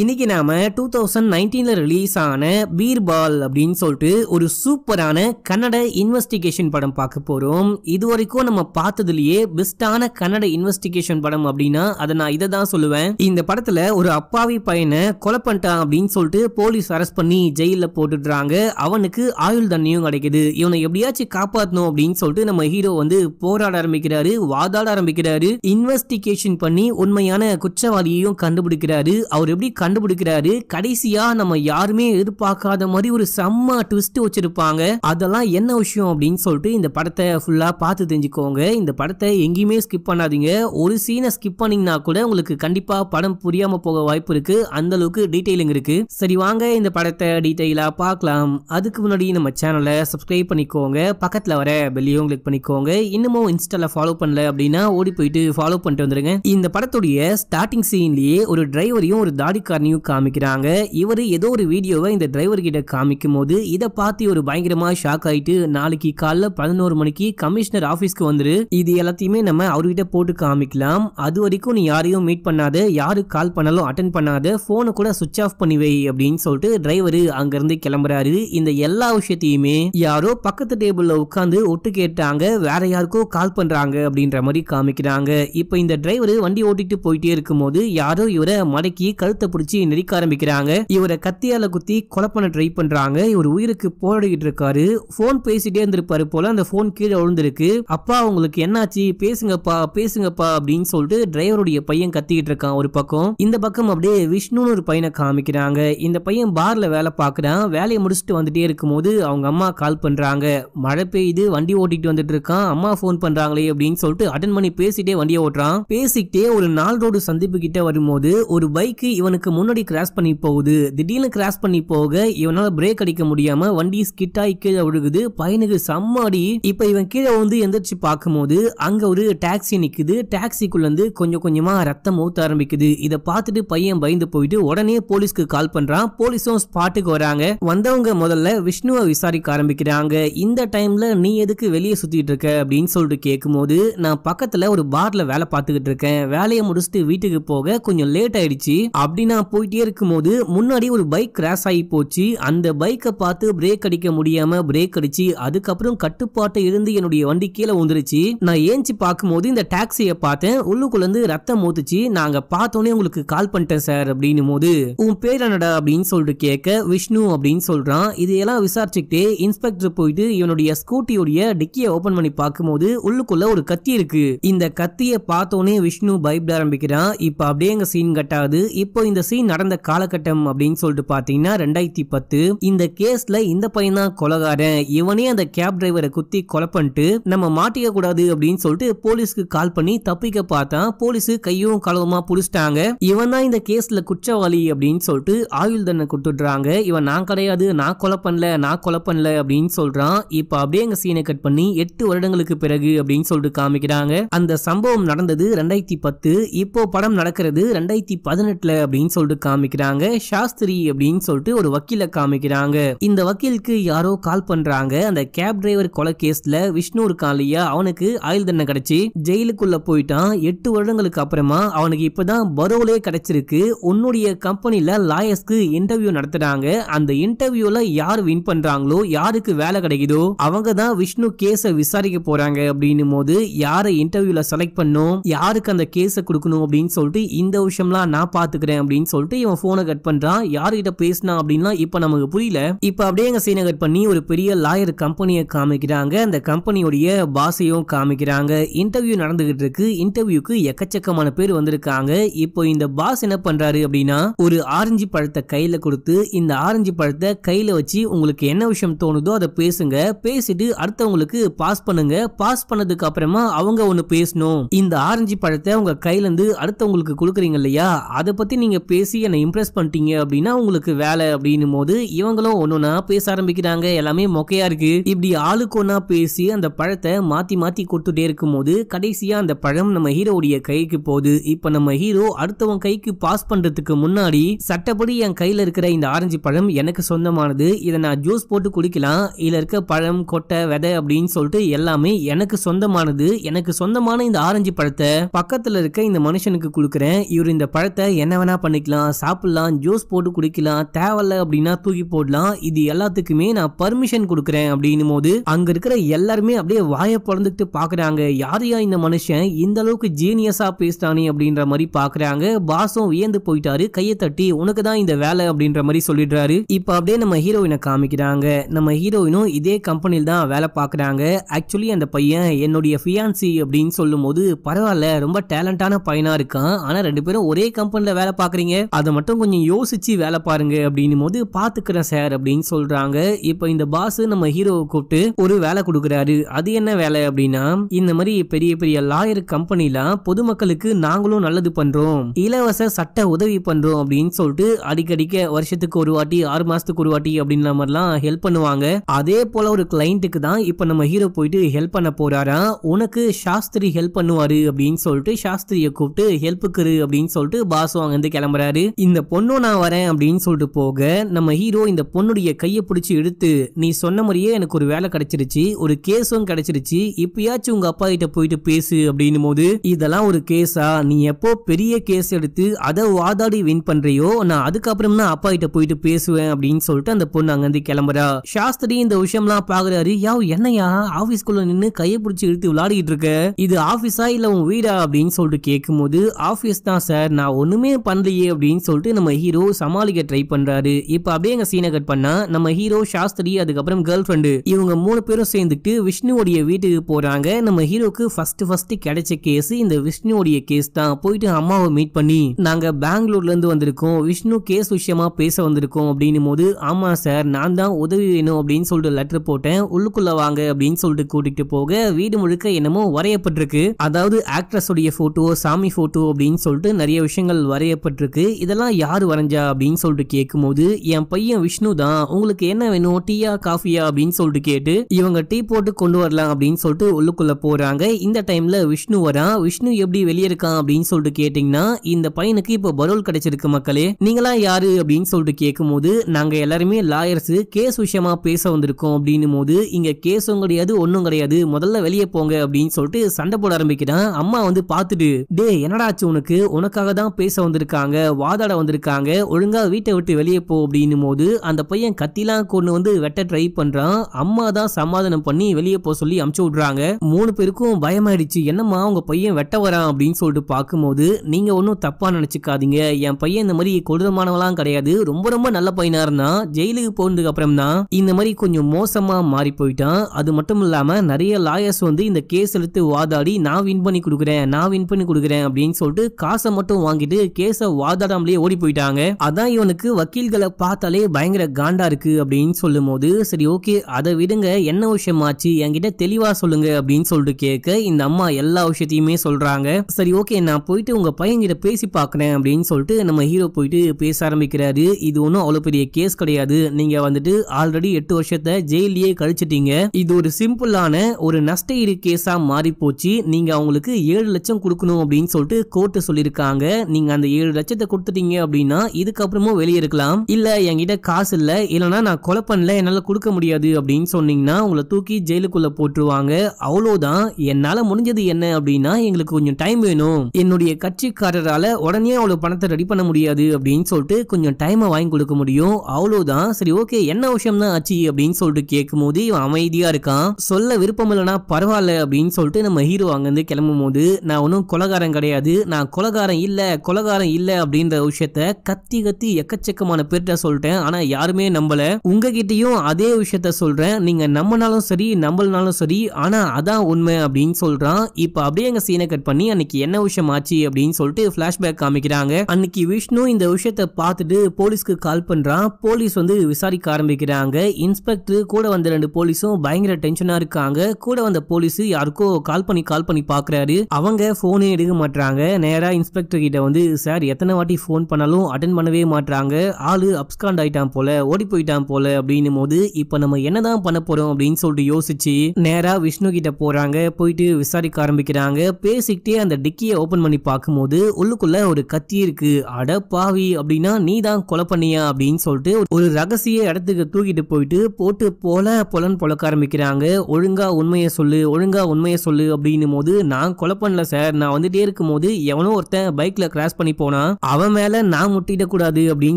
இன்னைக்கு நாம two thousand நைன்டீன்ல release ஆன பீர்பால் அப்படின்னு சொல்லிட்டு ஒரு சூப்பரான கன்னட இன்வெஸ்டிகேஷன் படம் பார்க்க போறோம். இது வரைக்கும் நம்ம பார்த்ததுலயே பெஸ்டான கன்னட இன்வெஸ்டிகேஷன் படம் அப்படின்னா அதை நான் இதை தான் சொல்லுவேன். இந்த படத்துல ஒரு அப்பாவி பையனை கொலை பண்ணிட்டான் அப்படின்னு சொல்லிட்டு போலீஸ் அரெஸ்ட் பண்ணி ஜெயில போட்டுடுறாங்க. அவனுக்கு ஆயுள் தண்ணியும் கிடைக்குது. இவனை எப்படியாச்சும் காப்பாத்தணும் அப்படின்னு சொல்லிட்டு நம்ம ஹீரோ வந்து போராட ஆரம்பிக்கிறாரு வாதாட ஆரம்பிக்கிறாரு. இன்வெஸ்டிகேஷன் பண்ணி உண்மையான குற்றவாளியையும் கண்டுபிடிக்கிறாரு. அவர் எப்படி கண்டுபிடிக்கிறாரு. கடைசியா நம்ம யாருமே எதிர்பார்க்காத மாதிரி ஒரு செம்ம ட்விஸ்ட் வச்சிருப்பாங்க. அதெல்லாம் என்ன விஷயம் அப்படின்னு சொல்லிட்டு இந்த படத்தை ஃபுல்லா பார்த்து தெரிஞ்சுக்கோங்க. இந்த படத்தை எங்கேயுமே ஸ்கிப் பண்ணாதீங்க. ஒரு சீனை ஸ்கிப் பண்ணீங்கன்னா கூட உங்களுக்கு கண்டிப்பா படம் புரியாம போக வாய்ப்பு இருக்கு. அந்த அளவுக்கு டீட்டெயிலிங் இருக்கு. சரி வாங்க இந்த படத்தை டீட்டெயிலா பார்க்கலாம். அதுக்கு முன்னாடி நம்ம சேனலை சப்ஸ்கிரைப் பண்ணிக்கோங்க. பக்கத்துல வர பெல்லையும் கிளிக் பண்ணிக்கோங்க. இன்னமும் இன்ஸ்டால ஃபாலோ பண்ணல அப்படின்னா ஓடி போயிட்டு ஃபாலோ பண்ணிட்டு வந்துருங்க. இந்த படத்துடைய ஸ்டார்டிங் சீன்லயே ஒரு டிரைவரையும் ஒரு தாடிக்காரனையும் காமிக்கிறாங்க. இவர் ஏதோ ஒரு வீடியோவை இந்த டிரைவர் கிட்ட காமிக்கும் போது இதை பார்த்து ஒரு பயங்கரமா ஷாக் ஆயிட்டு நாளைக்கு காலைல பதினோரு மணிக்கு கமிஷனர் ஆபீஸ்க்கு வந்துரு. இது எல்லாத்தையுமே நம்ம அவர்கிட்ட போட்டு காமிக்கலாம். அது வரைக்கும் நீ யாரையும் மீட் பண்ணாத யாரு கால் பண்ணாலும் அட்டன் பண்ணாத போனை கூட சுவிச் ஆஃப் பண்ணி வை அப்படின்னு சொல்லிட்டு டிரைவர் அங்கிருந்து கிளம்புறாரு. இந்த எல்லா விஷயத்தையுமே யாரோ பக்கத்து டேபிள்ல உட்காந்து ஒட்டு கேட்டாங்க வேற யாருக்கோ கால் பண்றாங்க அப்படின்ற மாதிரி காமிக்கிறாங்க. இப்போ இந்த டிரைவர் வண்டி ஓட்டிட்டு போயிட்டே இருக்கும்போது யாரோ இவரை மடக்கி கழுத்தை பிடிச்சி நெரிக்க ஆரம்பிக்கிறாங்க. இவரை கத்தியால குத்தி கொலை பண்ண ட்ரை பண்றாங்க. இவர் உயிருக்கு போராடிக்கிட்டு இருக்காரு. போன் பேசிட்டே இருந்திருப்பாரு போல அந்த போன் கீழே விழுந்திருக்கு. அப்பா உங்களுக்கு என்னாச்சு? பேசுங்கப்பா பேசுங்கப்பா அப்படின்னு சொல்லிட்டு டிரைவருடைய பையன் கத்திக்கிட்டு இருக்கான் ஒரு பக்கம். இந்த பக்கம் அப்படியே விஷ்ணுன்னு ஒரு பையனை காமிக்கிறாங்க. இந்த பையன் பார்ல வேலை பாக்குறான் வேலையை முடிச்சுட்டு வந்துட்டே இருக்கும்போது அவங்க அம்மா கால் பண்றாங்க. மழை பெய்யுது வண்டி ஓட்டிட்டு வந்துட்டு இருக்கான். அம்மா ஃபோன் பண்றாங்களே அப்படின்னு சொல்லிட்டு அட்டன் பண்ணி பேசிட்டே வண்டியை ஓட்டுறான். பேசிக்கிட்டே ஒரு நாள் ரோடு சந்திப்பு கிட்ட வரும்போது ஒரு பைக் இவனுக்கு முன்னாடி கிராஸ் பண்ணி போகுது. திடீர்னு கிராஸ் பண்ணி போக இவனால பிரேக் அடிக்க முடியாம வண்டி ஸ்கிட் ஆகி கீழே விழுகுது. பையனுக்கு சம்மாடி இப்ப இவன் கீழே வந்து எந்திரிச்சு பார்க்கும்போது அங்க ஒரு டாக்ஸி நிக்குது. டாக்ஸிக்குள்ள இருந்து கொஞ்சம் கொஞ்சமா ரத்தம் ஊத்த ஆரம்பிக்குது. இத பார்த்துட்டு பையன் பயந்து போயிட்டு உடனே போலீஸ்க்கு கால் பண்றான். போலீஸும் ஸ்பாட்டுக்கு வராங்க. வந்தவங்க முதல்ல விஷ்ணுவை விசாரிக்க ஆரம்பிக்கிறாங்க. இந்த டைம்ல நீ எதுக்கு வெளியே சுத்திட்டு இருக்க? அப்படின்னு சொல்லிட்டு கேட்கும்போது நான் பக்கத்துல ஒரு பார்ல வேலை பார்த்துக்கிட்டு இருக்கேன். வேலையை முடிச்சுட்டு வீட்டுக்கு போக கொஞ்சம் லேட் ஆயிடுச்சு. அப்படின்னா நான் போயிட்டே இருக்கும்போது முன்னாடி ஒரு பைக் கிராஷ் ஆகி போச்சு. அந்த பைக்கை பார்த்து பிரேக் அடிக்க முடியாம பிரேக் அடிச்சு அதுக்கப்புறம் கட்டுப்பாட்டை இருந்து என்னுடைய வண்டி கீழே வந்துருச்சு நான் ஏஞ்சி பார்க்கும்போது இந்த டாக்ஸியை பார்த்தேன். உள்ளுக்குள்ள இருந்து ரத்தம் மூத்துச்சு. நாங்க பார்த்தோன்னே உங்களுக்கு கால் பண்ணிட்டேன் சார் அப்படின்னும் போது உன் பேர் என்னடா? அப்படின்னு சொல்லிட்டு கேட்க விஷ்ணு அப்படின்னு சொல்றான். இதையெல்லாம் விசாரிச்சுக்கிட்டே இன்ஸ்பெக்டர் போயிட்டு இவனுடைய ஸ்கூட்டியுடைய டிக்கியை ஓபன் பண்ணி பார்க்கும்போது உள்ளுக்குள்ள ஒரு கத்தி இருக்கு. இந்த கத்தியை பார்த்தோன்னே விஷ்ணு பயப்பட ஆரம்பிக்கிறான். இப்ப அப்படியே எங்க சீன் கட்டாது இப்போ இந்த சீன் நடந்த காலகட்டம் அப்படின்னு சொல்லிட்டு பாத்தீங்கன்னா ரெண்டாயிரத்தி பத்து. இந்த கேஸ்ல இந்த பையன் தான் கொலகாரன். இவனே அந்த கேப் டிரைவரை குத்தி கொலை பண்ணிட்டு நம்ம மாட்டிக்க கூடாது அப்படின்னு சொல்லிட்டு போலீஸ்க்கு கால் பண்ணி தப்பிக்க பார்த்தா போலீஸ் கையும் களவுமா புடிச்சிட்டாங்க. இவன் தான் இந்த கேஸ்ல குற்றவாளி அப்படின்னு சொல்லிட்டு ஆயுள் தண்டனை கொடுத்துடுறாங்க. இவன் நான் கிடையாது நான் கொலை பண்ணல நான் கொலை பண்ணல அப்படின்னு சொல்றான். இப்ப அப்படியே எங்க சீனை கட் பண்ணி எட்டு வருடங்களுக்கு பிறகு அப்படின்னு சொல்லிட்டு காமிக்கிறாங்க. அந்த சம்பவம் நடந்தது ரெண்டாயிரத்தி பத்து. இப்போ படம் நடக்கிறது ரெண்டாயிரத்தி பதினெட்டுல அப்படின்னு சொல்லிட்டு காமிக்கிறாங்க. சாஸ்திரி அப்படின்னு சொல்லிட்டு ஒரு வக்கீல காமிக்கிறாங்க. இந்த வக்கீலுக்கு யாரோ கால் பண்றாங்க. அந்த கேப் டிரைவர் கொலை கேஸ்ல விஷ்ணு இருக்கான் இல்லையா? அவனுக்கு ஆயுள் தண்டனை கிடைச்சு ஜெயிலுக்குள்ள போயிட்டான். எட்டு வருடங்களுக்கு அப்புறமா அவனுக்கு இப்பதான் பரோலே கிடைச்சிருக்கு. உன்னுடைய கம்பெனில லாயர்ஸ்க்கு இன்டர்வியூ நடத்துறாங்க. அந்த இன்டர்வியூல யார் வின் பண்றாங்களோ யாருக்கு வேலை கிடைக்குதோ அவங்க தான் விஷ்ணு கேஸ விசாரிக்க போறாங்க அப்படின்னும் போது யாரை இன்டர்வியூல செலக்ட் பண்ணும் யாருக்கு அந்த கேஸ கொடுக்கணும் அப்படின்னு சொல்லிட்டு இந்த விஷயம்லாம் நான் பாத்துக்கிறேன் அப்படின்னு சொல்லிட்டு இவன் போனை கட் பண்றான். யாருகிட்ட பேசினா அப்படின்னா இப்ப நமக்கு புரியல. இப்ப அப்படியே எங்க சீனை கட் பண்ணி ஒரு பெரிய லாயர் கம்பெனியை காமிக்கிறாங்க. அந்த கம்பெனியோடைய பாஸையும் காமிக்கிறாங்க. இன்டர்வியூ நடந்துகிட்டு இருக்கு. இன்டர்வியூக்கு எக்கச்சக்கமான பேர் வந்திருக்காங்க. இப்போ இந்த பாஸ் என்ன பண்றாரு அப்படின்னா ஒரு ஆரஞ்சு பழத்தை கையில கொடுத்து இந்த ஆரஞ்சு பழத்தை கையில வச்சு உங்களுக்கு என்ன விஷயம் தோணுதோ அதை பேசுங்க. பேசிட்டு அடுத்தவங்களுக்கு பாஸ் பண்ணுங்க. பாஸ் பண்ணதுக்கு அப்புறமா அவங்க ஒண்ணு பேசணும். இந்த ஆரஞ்சு பழத்தை உங்க கையில இருந்து அடுத்தவங்களுக்கு கொடுக்குறீங்க இல்லையா? அதை பத்தி நீங்க பேசி என்னை இம்ப்ரெஸ் பண்ணிட்டீங்க அப்படின்னா உங்களுக்கு வேலை அப்படின்னும் போது இவங்களும் ஒன்னொன்னா பேச ஆரம்பிக்கிறாங்க. எல்லாமே மொக்கையா இருக்கு. இப்படி ஆளுக்கு ஒன்னா பேசி அந்த பழத்தை மாத்தி மாத்தி கொடுத்துட்டே இருக்கும்போது கடைசியா அந்த பழம் நம்ம ஹீரோவுடைய கைக்கு போகுது. இப்ப நம்ம ஹீரோ அடுத்தவன் கைக்கு பாஸ் பண்றதுக்கு முன்னாடி சட்டப்படி என் கையில இருக்கிற இந்த ஆரஞ்சு பழம் எனக்கு சொந்தமானது. இதை நான் ஜூஸ் போட்டு குடிக்கலாம். இதுல இருக்க பழம் கொட்டை விதை அப்படின்னு சொல்லிட்டு எல்லாமே எனக்கு சொந்தமானது. எனக்கு சொந்தமான இந்த ஆரஞ்சு பழத்தை பக்கத்துல இருக்க இந்த மனுஷனுக்கு கொடுக்குறேன். இவர் இந்த பழத்தை என்ன வேணா பண்ணிக்க பண்ணிக்கலாம் சாப்பிடலாம் ஜூஸ் போட்டு குடிக்கலாம் தேவையில்ல அப்படின்னா தூக்கி போடலாம். இது எல்லாத்துக்குமே நான் பர்மிஷன் கொடுக்குறேன் அப்படின்னும் போது அங்க இருக்கிற எல்லாருமே அப்படியே வாயை பிறந்துட்டு பாக்குறாங்க. யாரையா இந்த மனுஷன்? இந்த அளவுக்கு ஜீனியஸா பேசிட்டானே அப்படின்ற மாதிரி பாக்குறாங்க. பாஸும் வியந்து போயிட்டாரு. கையை தட்டி உனக்கு தான் இந்த வேலை அப்படின்ற மாதிரி சொல்லிடுறாரு. இப்ப அப்படியே நம்ம ஹீரோயினை காமிக்கிறாங்க. நம்ம ஹீரோயினும் இதே கம்பெனியில் தான் வேலை பாக்குறாங்க. ஆக்சுவலி அந்த பையன் என்னுடைய ஃபியான்சி அப்படின்னு சொல்லும் போது பரவாயில்ல ரொம்ப டேலண்டான பையனா இருக்கான். ஆனா ரெண்டு பேரும் ஒரே கம்பெனியில் வேலை பார்க்குறீங்க அதை மட்டும் கொஞ்சம் யோசிச்சு வேலை பாருங்க அப்படின்னும் போது பாத்துக்கிறேன் சார் அப்படின்னு சொல்றாங்க. இப்போ இந்த பாஸ் நம்ம ஹீரோவை கூப்பிட்டு ஒரு வேலை கொடுக்குறாரு. அது என்ன வேலை அப்படின்னா இந்த மாதிரி பெரிய பெரிய லாயர் கம்பெனில பொதுமக்களுக்கு நாங்களும் நல்லது பண்றோம். இலவச சட்ட உதவி பண்றோம் அப்படின்னு சொல்லிட்டு அடிக்கடிக்க வருஷத்துக்கு ஒரு வாட்டி ஆறு மாசத்துக்கு ஒரு வாட்டி அப்படின்ற மாதிரிலாம் ஹெல்ப் பண்ணுவாங்க. அதே போல ஒரு கிளைண்ட்டுக்கு தான் இப்போ நம்ம ஹீரோ போயிட்டு ஹெல்ப் பண்ண போறாரா? உனக்கு சாஸ்திரி ஹெல்ப் பண்ணுவாரு அப்படின்னு சொல்லிட்டு சாஸ்திரியை கூப்பிட்டு ஹெல்ப்புக்கு அப்படின்னு சொல்லிட்டு பாஸ் அங்கிருந்து வராரு இந்த பொண்ணும் நான் வரேன் அப்படின்னு சொல்லிட்டு போக நம்ம ஹீரோ இந்த பொண்ணுடைய கையை பிடிச்சி இழுத்து நீ சொன்ன மாதிரியே எனக்கு ஒரு வேலை கிடைச்சிருச்சு ஒரு கேஸும் கிடைச்சிருச்சு இப்பயாச்சும் உங்க அப்பா கிட்ட போயிட்டு பேசு அப்படின்னும் போது இதெல்லாம் ஒரு கேஸா? நீ எப்போ பெரிய கேஸ் எடுத்து அதை வாதாடி வின் பண்றியோ நான் அதுக்கப்புறம் தான் அப்பா கிட்ட போயிட்டு பேசுவேன் அப்படின்னு சொல்லிட்டு அந்த பொண்ணு அங்கிருந்து கிளம்புறா. சாஸ்திரி இந்த விஷயம்லாம் பாக்குறாரு யாவ் என்னையா ஆபீஸ்க்குள்ள நின்னு கையை பிடிச்சி இழுத்து விளையாடிட்டு இருக்க? இது ஆபீஸா இல்ல உன் வீடா? அப்படின்னு சொல்லிட்டு கேட்கும் போது ஆபீஸ் தான் சார் நான் ஒண்ணுமே பண்ணலையே அப்படின்னு சொல்லிட்டு நம்ம ஹீரோ சமாளிக்க ட்ரை பண்றாரு. இப்ப அப்படியே எங்க சீனை கட் பண்ணா நம்ம ஹீரோ சாஸ்திரி அதுக்கப்புறம் கேர்ள் ஃப்ரெண்டு இவங்க மூணு பேரும் சேர்ந்துட்டு விஷ்ணுவோடைய வீட்டுக்கு போறாங்க. நம்ம ஹீரோக்கு ஃபர்ஸ்ட் ஃபர்ஸ்ட் கிடைச்ச கேஸ் இந்த விஷ்ணுவோடைய கேஸ் தான். போயிட்டு அம்மாவை மீட் பண்ணி நாங்க பெங்களூர்ல இருந்து வந்திருக்கோம். விஷ்ணு கேஸ் விஷயமா பேச வந்திருக்கோம் அப்படின்னும் போது ஆமா சார் நான் தான் உதவி வேணும் அப்படின்னு சொல்லிட்டு லெட்டர் போட்டேன். உள்ளுக்குள்ள வாங்க அப்படின்னு சொல்லிட்டு கூட்டிட்டு போக வீடு முழுக்க என்னமோ வரையப்பட்டிருக்கு. அதாவது ஆக்ட்ரஸ் உடைய போட்டோ சாமி போட்டோ அப்படின்னு சொல்லிட்டு நிறைய விஷயங்கள் வரையப்பட்டிருக்கு. இதெல்லாம் யார் வரைஞ்சா அப்படின்னு சொல்லிட்டு கேட்கும்போது என் பையன் விஷ்ணு தான் உங்களுக்கு என்ன வேணும்? டீயா காஃபியா? அப்படின்னு சொல்லிட்டு கேட்டு இவங்க டீ போட்டு கொண்டு வரலாம் அப்படின்னு சொல்லிட்டு உள்ளுக்குள்ள போறாங்க. இந்த டைம்ல விஷ்ணு வரான் விஷ்ணு எப்படி வெளியே இருக்கான்? அப்படின்னு சொல்லிட்டு கேட்டீங்கன்னா இந்த பையனுக்கு இப்போ பரோல் கிடைச்சிருக்கு மக்களே நீங்களா யாரு? அப்படின்னு சொல்லிட்டு கேட்கும்போது நாங்க எல்லாருமே லாயர்ஸ் கேஸ் விஷயமா பேச வந்திருக்கோம் அப்படின்னும் போது இங்க கேஸும் கிடையாது ஒன்றும் கிடையாது முதல்ல வெளியே போங்க அப்படின்னு சொல்லிட்டு சண்டை போட ஆரம்பிக்கிறான். அம்மா வந்து பார்த்துட்டு டே என்னடாச்சு உனக்கு? உனக்காக தான் பேச வந்திருக்காங்க. வாதாட வந்திருக்காங்க. ஒழுங்கா வீட்டை விட்டு வெளியே போ அப்படின்னும் போது அந்த பையன் கத்திலாம் கொண்டு வந்து வெட்ட ட்ரை பண்றான். அம்மா தான் சமாதானம் பண்ணி வெளியே போக சொல்லி அமுச்சு விடுறாங்க. மூணு பேருக்கும் பயமாயிடுச்சு. என்னம்மா உங்க பையன் வெட்ட வரான் அப்படின்னு சொல்லிட்டு பார்க்கும்போது நீங்க ஒன்றும் தப்பா நினைச்சுக்காதீங்க. என் பையன் இந்த மாதிரி கொடூரமானவெல்லாம் கிடையாது. ரொம்ப ரொம்ப நல்ல பையனா இருந்தான். ஜெயிலுக்கு போனதுக்கு அப்புறம் தான் இந்த மாதிரி கொஞ்சம் மோசமா மாறி போயிட்டான். அது மட்டும் இல்லாம நிறைய லாயர்ஸ் வந்து இந்த கேஸ் எடுத்து வாதாடி நான் வின் பண்ணி கொடுக்குறேன் நான் வின் பண்ணி கொடுக்குறேன் அப்படின்னு சொல்லிட்டு காசை மட்டும் வாங்கிட்டு கேஸை ஆதாரம்லயே ஓடி போயிட்டாங்க. அதான் இவனுக்கு வக்கீல்களை பார்த்தாலே பயங்கர காண்டா இருக்கு அப்படின்னு சொல்லும் போது சரி ஓகே அதை விடுங்க என்ன விஷயமாச்சு? என்கிட்ட தெளிவா சொல்லுங்க அப்படின்னு சொல்லிட்டு கேட்க இந்த அம்மா எல்லா விஷயத்தையுமே சொல்றாங்க. சரி ஓகே நான் போயிட்டு உங்க பையன்கிட்ட பேசி பாக்குறேன் அப்படின்னு சொல்லிட்டு நம்ம ஹீரோ போயிட்டு பேச ஆரம்பிக்கிறாரு. இது ஒன்றும் அவ்வளோ பெரிய கேஸ் கிடையாது. நீங்க வந்துட்டு ஆல்ரெடி எட்டு வருஷத்தை ஜெயிலேயே கழிச்சிட்டீங்க. இது ஒரு சிம்பிளான ஒரு நஷ்ட ஈடு கேஸா மாறி போச்சு நீங்க அவங்களுக்கு ஏழு லட்சம் கொடுக்கணும் அப்படின்னு சொல்லிட்டு கோர்ட்டு சொல்லியிருக்காங்க. நீங்க அந்த ஏழு லட்சத்தை கொடுத்துட்டீங்க அப்படின்னா இதுக்கப்புறமும் வெளியே இருக்கலாம். இல்ல என்கிட்ட காசு இல்ல. இல்லைன்னா நான் கொலை பண்ணல என்னால கொடுக்க முடியாது அப்படின்னு சொன்னீங்கன்னா உங்களை தூக்கி ஜெயிலுக்குள்ள போட்டுருவாங்க. அவ்வளவுதான். என்னால முடிஞ்சது என்ன அப்படின்னா எங்களுக்கு கொஞ்சம் டைம் வேணும். என்னுடைய கட்சிக்காரரால உடனே அவ்வளவு பணத்தை ரெடி பண்ண முடியாது அப்படின்னு சொல்லிட்டு கொஞ்சம் டைமை வாங்கி கொடுக்க முடியும். அவ்வளவுதான். சரி ஓகே என்ன விஷயம் தான் ஆச்சு அப்படின்னு சொல்லிட்டு கேட்கும் போது இவன் அமைதியா இருக்கான். சொல்ல விருப்பம் இல்லைன்னா பரவாயில்ல அப்படின்னு சொல்லிட்டு நம்ம ஹீரோ அங்கிருந்து கிளம்பும் போது நான் ஒன்றும் கொலகாரம் கிடையாது. நான் கொலகாரம் இல்ல கொலகாரம் இல்ல அப்படின்ற விஷயத்த கத்தி கத்தி எக்கச்சக்கமான பேர்கிட்ட சொல்லிட்டேன். ஆனா யாருமே நம்பல. உங்ககிட்டயும் அதே விஷயத்த சொல்றேன். நீங்க நம்பினாலும் சரி நம்பலனாலும் சரி ஆனா அதான் உண்மை அப்படின்னு சொல்றான். இப்ப அப்படியே எங்க சீனை கட் பண்ணி அன்னைக்கு என்ன விஷயம் ஆச்சு அப்படின்னு சொல்லிட்டு பிளாஷ்பேக் காமிக்கிறாங்க. அன்னைக்கு விஷ்ணு இந்த விஷயத்த பார்த்துட்டு போலீஸ்க்கு கால் பண்றான். போலீஸ் வந்து விசாரிக்க ஆரம்பிக்கிறாங்க. இன்ஸ்பெக்டர் கூட வந்த ரெண்டு போலீஸும் பயங்கர டென்ஷனா இருக்காங்க. கூட வந்த போலீஸ் யாருக்கோ கால் பண்ணி கால் பண்ணி பாக்குறாரு அவங்க போனே எடுக்க மாட்டாங்க நேரா இன்ஸ்பெக்டர் கிட்ட வந்து சார் எத்தனை வாட்டி ஃபோன் பண்ணாலும் அட்டன் பண்ணவே மாட்டாங்க ஆளு அப்ஸ்காண்ட் ஆயிட்டான் போல ஓடி போயிட்டான் போல அப்படின்னும் போது இப்ப நம்ம என்னதான் பண்ண போறோம் அப்படின்னு சொல்லிட்டு யோசிச்சு நேரா விஷ்ணு கிட்ட போறாங்க போயிட்டு விசாரிக்க ஆரம்பிக்கிறாங்க. பேசிக்கிட்டே அந்த டிக்கியை ஓபன் பண்ணி பார்க்கும்போது உள்ளுக்குள்ள ஒரு கத்தி இருக்கு. அட பாவி அப்படின்னா நீ தான் கொலை பண்ணியா அப்படின்னு சொல்லிட்டு ஒரு ரகசிய இடத்துக்கு தூக்கிட்டு போயிட்டு போட்டு போல பொலன் பொழக்க ஆரம்பிக்கிறாங்க. ஒழுங்கா உண்மையை சொல்லு ஒழுங்கா உண்மையை சொல்லு அப்படின்னும் போது நான் கொலை பண்ணல சார். நான் வந்துட்டே இருக்கும் போது எவனோ ஒருத்தன் பைக்ல கிராஸ் பண்ணி போனா அவன் மேலே நான் முட்டிடக்கூடாது அப்படின்னு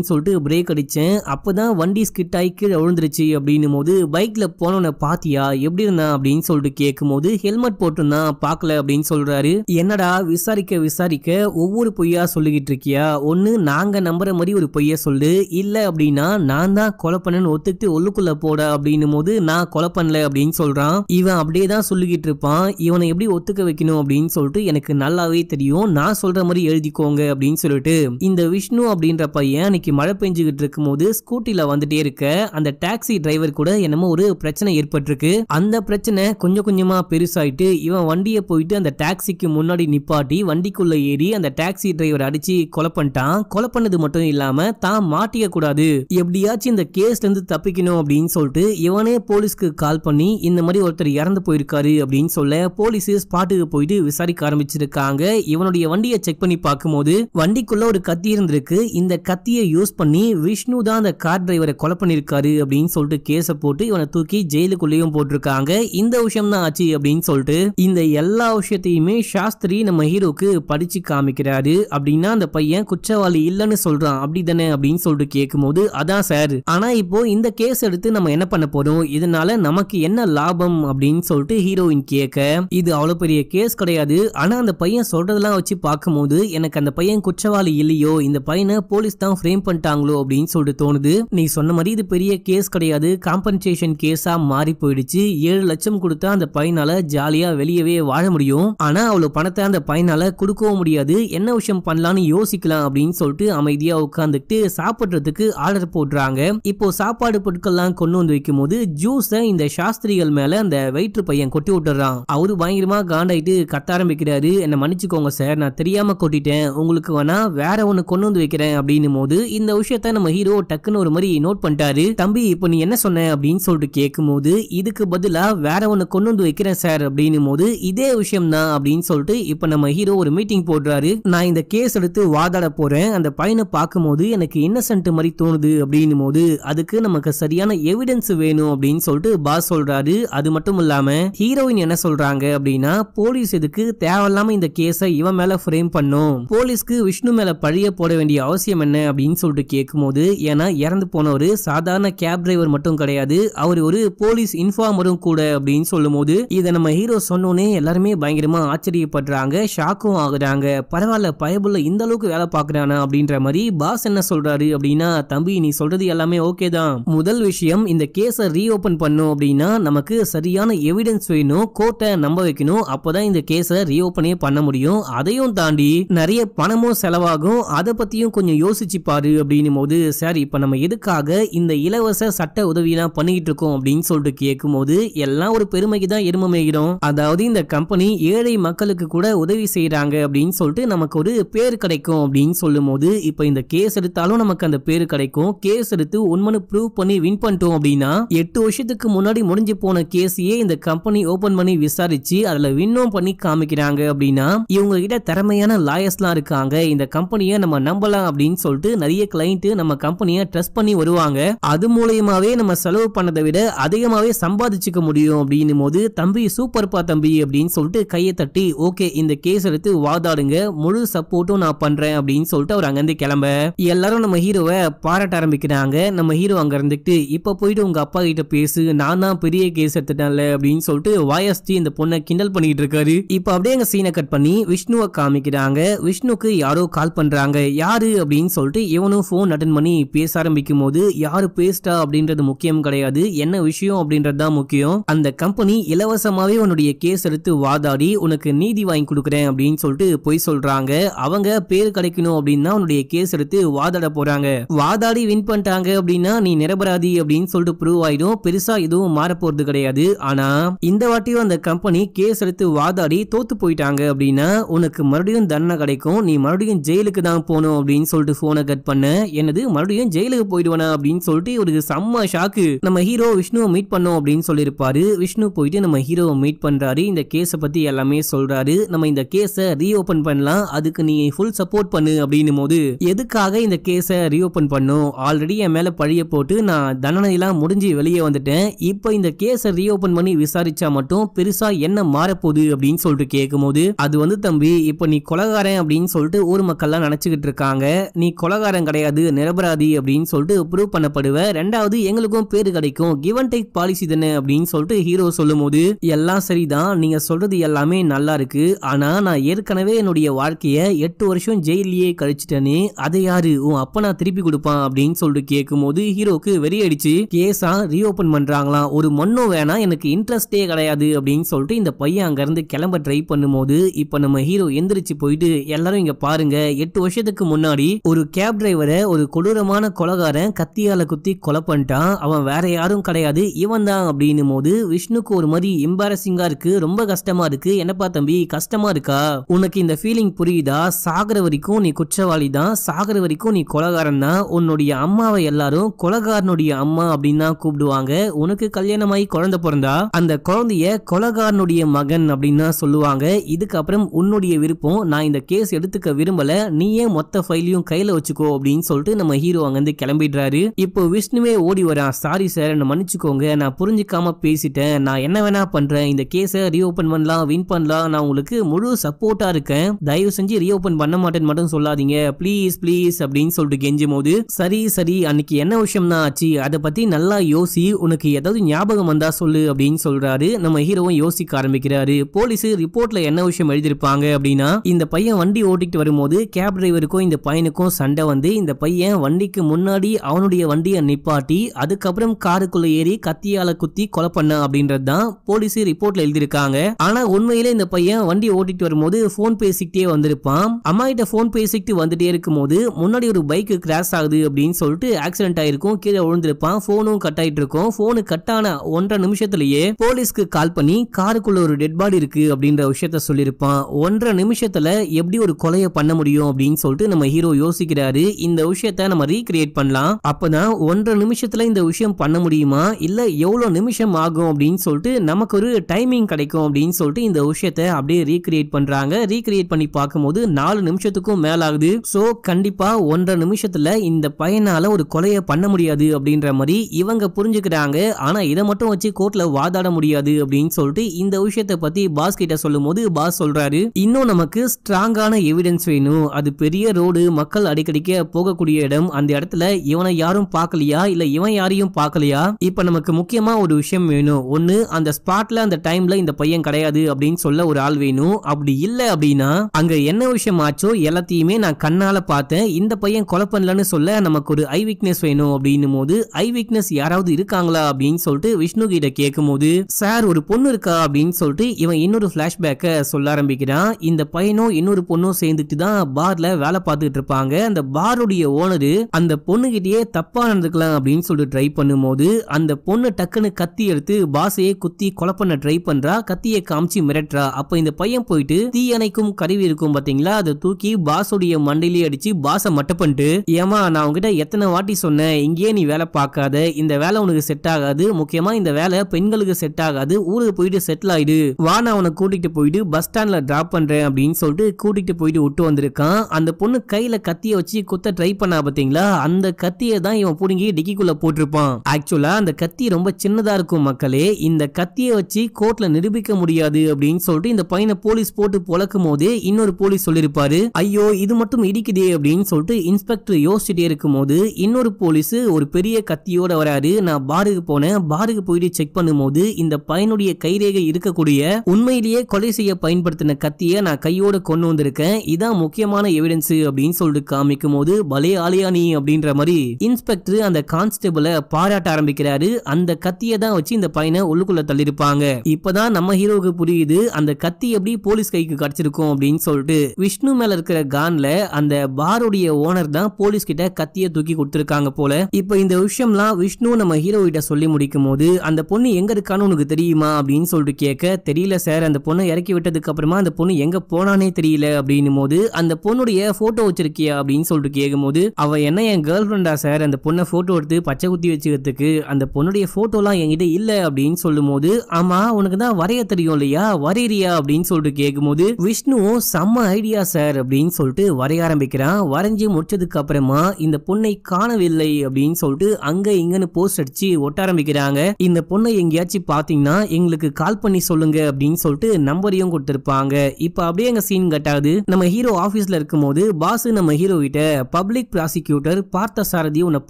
சொல்லிட்டு பிரேக் அப்போ தான் வண்டி ஸ்கிட் ஆகி கீழே விழுந்துருச்சு அப்படின்னும் போது பைக்கில் போனவன பாத்தியா? எப்படி இருந்தான் அப்படின்னு சொல்லிட்டு கேட்கும் போது ஹெல்மெட் போட்டிருந்தான் பார்க்கல அப்படின்னு சொல்கிறாரு என்னடா விசாரிக்க விசாரிக்க ஒவ்வொரு பொய்யா சொல்லிக்கிட்டு இருக்கியா? ஒன்று நாங்கள் நம்புற மாதிரி ஒரு பொய்யை சொல்லு. இல்லை அப்படின்னா நான் தான் கொலை பண்ணேன்னு ஒத்துக்கிட்டு ஒல்லுக்குள்ளே போட அப்படின்னும் போது நான் கொலை பண்ணல அப்படின்னு சொல்கிறான் இவன் அப்படியே தான் சொல்லிக்கிட்டு இருப்பான். இவனை எப்படி ஒத்துக்க வைக்கணும்? அப்படின்னு சொல்லிட்டு எனக்கு நல்லாவே தெரியும். நான் சொல்கிற மாதிரி எழுதிக்கோங்க அப்படின்னு சொல்லிட்டு இந்த விஷ்ணு அப்படின்ற பையன் அன்னைக்கு மழை பெஞ்சுக்கிட்டு இருக்கும் போது ஸ்கூட்டில வந்துட்டே இருக்க அந்த டாக்ஸி டிரைவர் கூட என்னமோ ஒரு பிரச்சனை ஏற்பட்டிருக்கு. அந்த பிரச்சனை கொஞ்சம் கொஞ்சமா பெருசாயிட்டு இவன் வண்டியை போயிட்டு அந்த டாக்ஸிக்கு முன்னாடி நிப்பாட்டி வண்டிக்குள்ள ஏறி அந்த டாக்ஸி டிரைவர் அடிச்சு கொலை பண்ணிட்டான். கொலை பண்ணது மட்டும் இல்லாம தான் மாட்டிக்க கூடாது. எப்படியாச்சும் இந்த கேஸ்ல இருந்து தப்பிக்கணும் அப்படின்னு சொல்லிட்டு இவனே போலீஸ்க்கு கால் பண்ணி இந்த மாதிரி ஒருத்தர் இறந்து போயிருக்காரு அப்படின்னு சொல்ல போலீஸ் ஸ்பாட்டுக்கு போயிட்டு விசாரிக்க ஆரம்பிச்சிருக்காங்க. இவனுடைய வண்டியை செக் பண்ணி பார்க்கும்போது வண்டிக்குள்ள ஒரு கத்தி இருந்திருக்கு. இந்த கத்தியை யூஸ் பண்ணி விஷ்ணு தான் அந்த கார் டிரைவரை கொலை பண்ணிருக்காரு அப்படின்னு சொல்லிட்டு கேஸ போட்டு இவனை தூக்கி ஜெயிலுக்குள்ளேயும் போட்டிருக்காங்க. இந்த விஷயம் தான் ஆச்சு அப்படின்னு சொல்லிட்டு இந்த எல்லா விஷயத்தையுமே சாஸ்திரி நம்ம ஹீரோக்கு படிச்சு காமிக்கிறாரு. அப்படின்னா அந்த பையன் குற்றவாளி இல்லைன்னு சொல்றான். அப்படிதானே அப்படின்னு சொல்லிட்டு கேட்கும்போது அதான் சார். ஆனா இப்போ இந்த கேஸ் எடுத்து நம்ம என்ன பண்ண போறோம்? இதனால நமக்கு என்ன லாபம்? அப்படின்னு சொல்லிட்டு ஹீரோயின் கேட்க இது அவ்வளவு பெரிய கேஸ் கிடையாது. ஆனா அந்த பையன் சொல்றதெல்லாம் வச்சு பார்க்கும்போது எனக்கு அந்த பையன் குற்றவாளி இல்லையோ இந்த பையனை போலீஸ் தான் ஃப்ரேம் பண்ணிட்டாங்களோ அப்படின்னு சொல்லிட்டு தோணுது. நீ சொன்ன மாதிரி இது பெரிய கேஸ் கிடையாது. காம்பன்சேஷன் கேஸா மாறி போயிடுச்சு. ஏழு லட்சம் கொடுத்தா அந்த பையனால ஜாலியா வெளியவே வாழ முடியும். ஆனா அவ்வளவு பணத்தை அந்த பையனால கொடுக்கவும் முடியாது. என்ன விஷயம் பண்ணலாம்னு யோசிக்கலாம் அப்படின்னு சொல்லிட்டு அமைதியா உட்காந்துட்டு சாப்பிடுறதுக்கு ஆர்டர் போடுறாங்க. இப்போ சாப்பாடு பொருட்கள்லாம் கொண்டு வந்து வைக்கும் போது ஜூஸை இந்த சாஸ்திரிகள் மேல அந்த வயிற்று பையன் கொட்டி விட்டுறான். அவரு பயங்கரமா காண்டாயிட்டு கத்த ஆரம்பிக்கிறாரு. என்ன மன்னிச்சுக்கோங்க சார் நான் தெரியாம கொட்டிட்டேன். உங்களுக்கு வேணா வேற ஒன்று கொண்டு வந்து வைக்கிறேன் அப்படின்னும் போது இந்த விஷயத்த நம்ம ஹீரோ டக்குன்னு ஒரு மாதிரி நோட் பண்ணிட்டாரு. தம்பி இப்போ நீ என்ன சொன்ன? அப்படின்னு சொல்லிட்டு கேட்கும்போது இதுக்கு பதிலா வேற ஒன்று கொண்டு வந்து வைக்கிறேன் சார். அப்படின்னும் போது இதே விஷயம் தான் அப்படின்னு சொல்லிட்டு இப்ப நம்ம ஹீரோ ஒரு மீட்டிங் போடுறாரு. நான் இந்த கேஸ் எடுத்து வாதாட போறேன். அந்த பையனை பார்க்கும்போது எனக்கு இன்னசென்ட் மாதிரி தோணுது. அப்படின்னும் போது அதுக்கு நமக்கு சரியான எவிடன்ஸ் வேணும். அப்படின்னு சொல்லிட்டு பாஸ் சொல்றாரு. அது மட்டும் இல்லாம ஹீரோயின் என்ன சொல்றாங்க? அப்படின்னா போலீஸ் இதுக்கு தேவையில்லாம இந்த கேஸை இவன் மேல ஃப்ரேம் பண்ணும். போலீஸ்க்கு விஷ்ணு மேல பழிய போட வேண்டிய அவசியம் என்ன அப்படின்னு சொல்லிட்டு கேட்கும்போது ஏன்னா இறந்து போனவர் சாதாரண கேப் டிரைவர் மட்டும் கிடையாது அவர் ஒரு போலீஸ் இன்ஃபார்மரும் கூட அப்படின்னு சொல்லும்போது இதை நம்ம ஹீரோ சொன்னோன்னே எல்லாருமே பயங்கரமா ஆச்சரியப்படுறாங்க ஷாக்கும் ஆகுறாங்க. பரவாயில்ல பயபுள்ள இந்த அளவுக்கு வேலை பார்க்கறானா அப்படின்ற மாதிரி பாஸ் என்ன சொல்றாரு அப்படின்னா தம்பி நீ சொல்றது எல்லாமே ஓகே தான். முதல் விஷயம் இந்த கேஸை ரீஓபன் பண்ணும் அப்படின்னா நமக்கு சரியான எவிடன்ஸ் வேணும் கோர்ட்டை நம்ப வைக்கணும். அப்போதான் இந்த கேஸை ரீஓபனே பண்ண முடியும். அதையும் தாண்டி நிறைய பணமும் செலவாகும். அதை பற்றியும் கொஞ்சம் யோசிச்சு பாரு அப்படின்னும் போது சார் இப்போ நம்ம எதுக்காக இந்த இலவச சட்ட உதவியெல்லாம் பண்ணிக்கிட்டு இருக்கோம்? அப்படின்னு சொல்லிட்டு கேட்கும்போது எல்லாம் ஒரு பெருமைக்கு தான் எரும மேய்கிறோம். அதாவது இந்த கம்பெனி ஏழை மக்களுக்கு கூட உதவி செய்கிறாங்க அப்படின்னு சொல்லிட்டு நமக்கு ஒரு பேர் கிடைக்கும் அப்படின்னு சொல்லும் போது இப்போ இந்த கேஸ் எடுத்தாலும் நமக்கு அந்த பேர் கிடைக்கும். கேஸ் எடுத்து உண்மனு ப்ரூவ் பண்ணி வின் பண்ணிட்டோம் அப்படின்னா எட்டு வருஷத்துக்கு முன்னாடி முடிஞ்சு போன கேஸையே இந்த கம்பெனி ஓபன் பண்ணி விசாரிச்சு அதுல வின்னும் பண்ணி காமிக்கிறாங்க அப்படின்னா இவங்க கிட்ட திறமையான லாயர்ஸ்லாம் இருக்காங்க. இந்த கம்பெனி கம்பெனியை நம்ம நம்பலாம் அப்படின்னு சொல்லிட்டு நிறைய கிளைண்ட் நம்ம கம்பெனியை ட்ரஸ்ட் பண்ணி வருவாங்க. அது மூலியமாவே நம்ம செலவு பண்ணதை விட அதிகமாவே சம்பாதிச்சுக்க முடியும் அப்படின்னும் போது தம்பி சூப்பர்ப்பா தம்பி அப்படின்னு சொல்லிட்டு கையை தட்டி ஓகே இந்த கேஸ் எடுத்து வாதாடுங்க. முழு சப்போர்ட்டும் நான் பண்றேன் அப்படின்னு சொல்லிட்டு அவர் அங்கிருந்து கிளம்ப. எல்லாரும் நம்ம ஹீரோவை பாராட்ட ஆரம்பிக்கிறாங்க. நம்ம ஹீரோ அங்க இருந்துட்டு இப்ப போயிட்டு உங்க அப்பா கிட்ட பேசு. நான் தான் பெரிய கேஸ் எடுத்துட்டேன்ல அப்படின்னு சொல்லிட்டு வாயஸ்டி இந்த பொண்ணை கிண்டல் பண்ணிட்டு இருக்காரு. இப்ப அப்படியே அங்க சீனை கட் பண்ணி விஷ்ணுவை காமிக்கிறாங்க. விஷ்ணுக்கு யாரோ கால் பண்ணுறாங்க யாரு அப்படின்னு சொல்லிட்டு இவனும் போன் அட்டன் பண்ணி பேச ஆரம்பிக்கும் போது யாரு பேசிட்டா அப்படின்றது முக்கியம் கிடையாது. என்ன விஷயம் அப்படின்றது தான் முக்கியம். அந்த கம்பெனி இலவசமாவே உன்னுடைய கேஸ் எடுத்து வாதாடி உனக்கு நீதி வாங்கி கொடுக்குறேன் அப்படின்னு சொல்லிட்டு பொய் சொல்றாங்க. அவங்க பேர் கிடைக்கணும் அப்படின்னா உன்னுடைய கேஸ் எடுத்து வாதாட போறாங்க. வாதாடி வின் பண்ணிட்டாங்க அப்படின்னா நீ நிரபராதி அப்படின்னு சொல்லிட்டு ப்ரூவ் ஆயிடும். பெருசா எதுவும் மாற போறது கிடையாது. ஆனா இந்த வாட்டியும் அந்த கம்பெனி கேஸ் எடுத்து வாதாடி தோத்து போயிட்டாங்க அப்படின்னா உனக்கு மறுபடியும் தண்டனை கிடைக்கும். நீ மறுபடியும் ஜெயிலுக்கு தான் போகணும் அப்படின்னு சொல்லிட்டு போனை கட் பண்ண. என்னது மறுபடியும் ஜெயிலுக்கு போயிடுவானா அப்படின்னு சொல்லிட்டு ஒரு செம்ம ஷாக்கு நம்ம ஹீரோ விஷ்ணுவை மீட் பண்ணோம் அப்படின்னு சொல்லியிருப்பாரு. விஷ்ணு போயிட்டு நம்ம ஹீரோவை மீட் பண்றாரு. இந்த கேஸை பத்தி எல்லாமே சொல்றாரு. நம்ம இந்த கேஸை ரீஓபன் பண்ணலாம். அதுக்கு நீ ஃபுல் சப்போர்ட் பண்ணு அப்படின்னும் போது எதுக்காக இந்த கேஸை ரீஓபன் பண்ணும்? ஆல்ரெடி என் மேல பழிய போட்டு நான் தண்டனையெல்லாம் முடிஞ்சு வெளியே வந்துட்டேன். இப்போ இந்த கேஸை ரீஓபன் பண்ணி விசாரிச்சா மட்டும் பெருசா என்ன மாறப்போகுது அப்படின்னு சொல்லிட்டு கேட்கும்போது அது வந்து தம்பி இப்போ நீ கொலகாரன் அப்படின்னு சொல்லிட்டு ஊர் மக்கள்லாம் நினச்சிக்கிட்டு இருக்காங்க நீ கொலகாரம் கிடையாது நிரபராதி அப்படின்னு சொல்லிட்டு ப்ரூவ் பண்ணப்படுவ. ரெண்டாவது எங்களுக்கும் பேர் கிடைக்கும். கிவ் அண்ட் டேக் பாலிசி தானே அப்படின்னு சொல்லிட்டு ஹீரோ சொல்லும் போது எல்லாம் சரிதான். நீங்க சொல்றது எல்லாமே நல்லா இருக்கு. ஆனா நான் ஏற்கனவே என்னுடைய வாழ்க்கைய எட்டு வருஷம் ஜெயிலேயே கழிச்சிட்டேனே. அதை யாரு? உன் அப்ப நான் திருப்பி கொடுப்பான் அப்படின்னு சொல்லிட்டு கேட்கும் போது ஹீரோக்கு வெறி அடிச்சு கேஸா ரீஓபன் பண்றாங்களாம் ஒரு மண்ணும் வேணாம் எனக்கு இன்ட்ரெஸ்டே கிடையாது. அப்படின்னு சொல்லிட்டு இந்த பையன் அங்க இருந்து கிளம்ப ட்ரை பண்ணும்போது இப்ப நம்ம ஹீரோ எந்திரிச்சு போயிட்டு எல்லாரும் இங்க பாருங்க. எட்டு வருஷத்துக்கு முன்னாடி ஒரு கேப் டிரைவரை ஒரு கொடூரமான கொலகாரன் கத்தியால குத்தி கொலை பண்ணிட்டான். அவன் வேற யாரும் கிடையாது. இவன் தான் அப்படின்னும் போது விஷ்ணுக்கு ஒரு மாதிரி எம்பாரசிங்கா இருக்கு. ரொம்ப கஷ்டமா இருக்கு. என்னப்பா தம்பி கஷ்டமா இருக்கா? உனக்கு இந்த ஃபீலிங் புரியுதா? சாகர வரைக்கும் நீ குற்றவாளி தான். சாகர வரைக்கும் நீ கொலகாரன் தான். உன்னுடைய அம்மாவை எல்லாரும் கொலகாரனுடைய அம்மா அப்படின்னு தான் கூப்பிடுவாங்க. உனக்கு கல்யாணமாயி குழந்தை பிறந்தா? அந்த குழந்தைய கொலகாரனுடைய மகன் அப்படின்னு தான் சொல்லுவாங்க. இதுக்கப்புறம் உன்னுடைய விருப்பம். நான் இந்த கேஸ் எடுத்துக்க விரும்பல. நீயே மொத்த ஃபைலையும் கையில வச்சுக்கோ அப்படின்னு சொல்லிட்டு நம்ம ஹீரோ அங்கிருந்து கிளம்பிடுறாரு. இப்போ விஷ்ணுவே ஓடி வரான். சாரி சார் என்ன மன்னிச்சுக்கோங்க. நான் புரிஞ்சுக்காம பேசிட்டேன். நான் என்ன வேணா பண்றேன். இந்த கேஸை ரீஓபன் பண்ணலாம் வின் பண்ணலாம். நான் உங்களுக்கு முழு சப்போர்ட்டா இருக்கேன். தயவு செஞ்சு ரீஓபன் பண்ண மாட்டேன்னு மட்டும் சொல்லாதீங்க. ப்ளீஸ் ப்ளீஸ் அப்படின்னு சொல்லிட்டு கெஞ்சும் போது சரி சரி அன்னைக்கு என்ன விஷயம் தான் ஆச்சு? அதை பத்தி நல்லா யோசி. உனக்கு ஏதாவது ஞாபகம் வந்தா சொல்லு அப்படின்னு சொல்றாரு. நம்ம ஹீரோவும் யோசிக்க ஆரம்பிக்கிறாரு. போலீஸ் ரிப்போர்ட்ல என்ன விஷயம் எழுதியிருப்பாங்க? அப்படின்னா இந்த பையன் வண்டி ஓட்டிட்டு வரும்போது கேப் டிரைவருக்கும் இந்த பையனுக்கும் சண்டை வந்து இந்த பையன் வண்டிக்கு முன்னாடி அவனுடைய வண்டியை நிப்பாட்டி அதுக்கப்புறம் காருக்குள்ள ஏறி கத்தியால குத்தி கொலை பண்ண அப்படின்றது தான் போலீஸ் ரிப்போர்ட்ல எழுதியிருக்காங்க. ஆனா உண்மையிலே இந்த பையன் வண்டி ஓட்டிட்டு வரும்போது போன் பேசிக்கிட்டே வந்திருப்பான். அம்மா கிட்ட போன் பேசிக்கிட்டு வந்துட்டே இருக்கும்போது முன்னாடி ஒரு பைக் கிராஷ் ஆகுது அப்படின்னு சொல்லிட்டு ஆக்சிடென்ட் ஆயிருக்கும் கீழே விழுந்திருப்பான் போனும் கட் ஆயிட்டு இருக்கும். போனு கட் ஆன ஒன்றரை நிமிஷத்துலயே போலீஸ்க்கு கால் பண்ணி காருக்குள்ள ஒரு டெட் பாடி இருக்கு அப்படின்ற விஷயத்த சொல்லியிருப்பான். ஒன்றரை நிமிஷத்துல எப்படி ஒரு கொலையை பண்ண முடியும் அப்படின்னு சொல்லிட்டு நம்ம ஹீரோ யோசிக்கிறாரு. இந்த விஷயத்த நம்ம ரீக்ரியேட் பண்ணலாம். அப்பதான் ஒன்றரை நிமிஷத்துல இந்த விஷயம் பண்ண முடியுமா? இல்ல எவ்வளவு நிமிஷம் ஆகும் அப்படின்னு சொல்லிட்டு நமக்கு ஒரு டைமிங் கிடைக்கும் அப்படின்னு சொல்லிட்டு இந்த விஷயத்த அப்படியே ரீக்ரியேட் பண்றாங்க. ரீக்ரியேட் பண்ணி பார்க்கும்போது நாலு நிமிஷத்துக்கும் மேலாகுது. சோ கண்டிப்பா ஒன்றரை நிமிஷத்துல இந்த பையனால ஒரு கொலையை பண்ண முடியாது அப்படின்ற மாதிரி இவங்க புரிஞ்சுக்கிறாங்க. ஆனா இதை மட்டும் வச்சு கோர்ட்ல வாதாட முடியாது அப்படின்னு சொல்லிட்டு இந்த விஷயத்தை பத்தி பாஸ் கிட்ட சொல்லும் போது பாஸ் சொல்றாரு. இன்னும் நமக்கு ஸ்ட்ராங்கான எவிடன்ஸ் வேணும். அது பெரிய ரோடு மக்கள் அடிக்கடிக்க போகக்கூடிய இடம். அந்த இடத்துல இவனை யாரும் பார்க்கலையா? இல்ல இவன் யாரையும் பார்க்கலையா? இப்ப நமக்கு முக்கியமா ஒரு விஷயம் வேணும். ஒண்ணு அந்த ஸ்பாட்ல அந்த டைம்ல இந்த பையன் கிடையாது அப்படின்னு சொல்ல ஒரு ஆள் வேணும். அப்படி இல்ல அப்படின்னா அங்க என்ன விஷயம் ஆச்சோ எல்லாத்தையுமே நான் கண்ணால பார்த்தேன். இந்த பையன் கொலை பண்ணலன்னு சொல்ல நமக்கு ஒரு ஐ வீக்னஸ் வேணும் அப்படின்னும் போது ஐ வீக்னஸ் யாராவது இருக்காங்களா அப்படின்னு சொல்லிட்டு விஷ்ணு கிட்ட கேட்கும் போது சார் ஒரு பொண்ணு இருக்கா? அப்படின்னு சொல்லிட்டு இவன் இன்னொரு பிளாஷ்பேக்க சொல்ல ஆரம்பிக்கிறான். இந்த பையனும் இன்னொரு பொண்ணும் சேர்ந்துட்டு தான் பார்ல வேலை பார்த்துட்டு இருப்பாங்க. அந்த பாருடைய ஓனரு அந்த பொண்ணுகிட்டயே தப்பா நடந்துக்கலாம் அப்படின்னு சொல்லிட்டு ட்ரை பண்ணும்போது அந்த பொண்ணு டக்குன்னு கத்தி எடுத்து பாசையே குத்தி கொலை பண்ண ட்ரை பண்றா கத்தியை காமிச்சு மிரட்டுறா. அப்ப இந்த பையன் போயிட்டு தீயணைக்கும் கருவி இருக்கும் பாத்தீங்களா? அதை தூக்கி பாஸுடைய மண்டையிலே அடிச்சு பாச மட்ட பண்ணிட்டு ஏமா நான் உங்ககிட்ட எத்தனை வாட்டி சொன்னேன் இங்கேயே நீ வேலை பார்க்காத இந்த வேலை உனக்கு செட் ஆகாது முக்கியமா இந்த வேலை பெண்களுக்கு செட் ஆகாது ஊருக்கு போயிட்டு செட்டில் ஆயிடு வா நான் உனக்கு கூட்டிகிட்டு போயிட்டு பஸ் ஸ்டாண்ட்ல டிராப் பண்றேன் அப்படின்னு சொல்லிட்டு கூட்டிட்டு போயிட்டு விட்டு வந்திருக்கான். அந்த பொண்ணு கையில கத்திய வச்சு குத்த ட்ரை பண்ணா பாத்தீங்களா? அந்த கத்தியை தான் இவன் புடுங்கி டிக்கிக்குள்ள போட்டிருப்பான். ஆக்சுவலா அந்த கத்தி ரொம்ப சின்னதா இருக்கும் மக்களே. இந்த கத்தியை வச்சு கோர்ட்ல நிரூபிக்க முடியாது அப்படின்னு சொல்லிட்டு இந்த பையனை போலீஸ் போட்டு பொழக்கும் போதே இன்னொரு போலீஸ் சொல்லிருப்பாரு. ஐயோ இது மட்டும் இடிக்குதே அப்படின்னு சொல்லிட்டு இன்ஸ்பெக்டர் யோசிச்சுட்டே இருக்கும் போது இன்னொரு போலீஸ் ஒரு பெரிய கத்தியோட வராரு. நான் பாருக்கு போனேன். பாருக்கு போயிட்டு செக் பண்ணும்போது இந்த பையனுடைய கைரேகை இருக்கக்கூடிய உண்மையிலேயே கொலை செய்ய பயன்படுத்தின கத்தியை நான் கையோட கொண்டு வந்திருக்கேன். இதான் முக்கியமான எவிடன்ஸ் அப்படின்னு சொல்லிட்டு காமிக்கும் போது பலே ஆலியா நீ? அப்படின்ற மாதிரி இன்ஸ்பெக்டர் அந்த கான்ஸ்டபிளை பாராட்ட ஆரம்பிக்கிறாரு. அந்த கத்தியை தான் வச்சு இந்த பையனை உள்ளுக்குள்ள தள்ளிருப்பாங்க இப்பதான் நம்ம ஹீரோவுக்கு புரியுது அந்த கத்தி எப்படி போலீஸ் கைக்கு கிடைச்சிருக்கும் அப்படின்னு சொல்லிட்டு விஷ்ணு மேல இருக்கிற கான்ல அந்த பாருடைய ஓனர் தான் போலீஸ் கிட்ட கத்தியை தூக்கி கொடுத்திருக்காங்க போல. இப்ப இந்த விஷயம்லாம் விஷ்ணு நம்ம ஹீரோ கிட்ட சொல்லி முடிக்கும் போது அந்த பொண்ணு எங்க இருக்கான்னு உனக்கு தெரியுமா? அப்படின்னு சொல்லிட்டு கேட்க தெரியல சார் அந்த பொண்ணை இறக்கி விட்டதுக்கு அப்புறமா அந்த பொண்ணு எங்க போனானே தெரியல. அப்படின்னும் போது அந்த பொண்ணு பொண்ணுடைய போட்டோ வச்சிருக்கியா அப்படின்னு சொல்லிட்டு கேட்கும்போது அவ என்ன என் கேர்ள் ஃப்ரெண்டா சார் அந்த பொண்ணை போட்டோ எடுத்து பச்சை குத்தி வச்சுக்கிறதுக்கு அந்த பொண்ணுடைய போட்டோலாம் என்கிட்ட இல்ல அப்படின்னு சொல்லும் போது ஆமா உனக்கு தான் வரைய தெரியும் இல்லையா? வரையறியா? அப்படின்னு சொல்லிட்டு கேட்கும்போது விஷ்ணு செம்ம ஐடியா சார் அப்படின்னு சொல்லிட்டு வரைய ஆரம்பிக்கிறான். வரைஞ்சு முடிச்சதுக்கு அப்புறமா இந்த பொண்ணை காணவில்லை அப்படின்னு சொல்லிட்டு அங்க இங்கன்னு போஸ்ட் அடிச்சு ஒட்ட ஆரம்பிக்கிறாங்க. இந்த பொண்ணை எங்கேயாச்சும் பாத்தீங்கன்னா எங்களுக்கு கால் பண்ணி சொல்லுங்க அப்படின்னு சொல்லிட்டு நம்பரையும் கொடுத்திருப்பாங்க. இப்ப அப்படியே எங்க சீன் கட்டாது நம்ம ஹீரோ ஆபீஸ்ல இருக்க இருக்கும்போது பாஸ் நம்ம ஹீரோ கிட்ட பப்ளிக் ப்ராசிக்யூட்டர் பார்த்த சாரதி உன்னை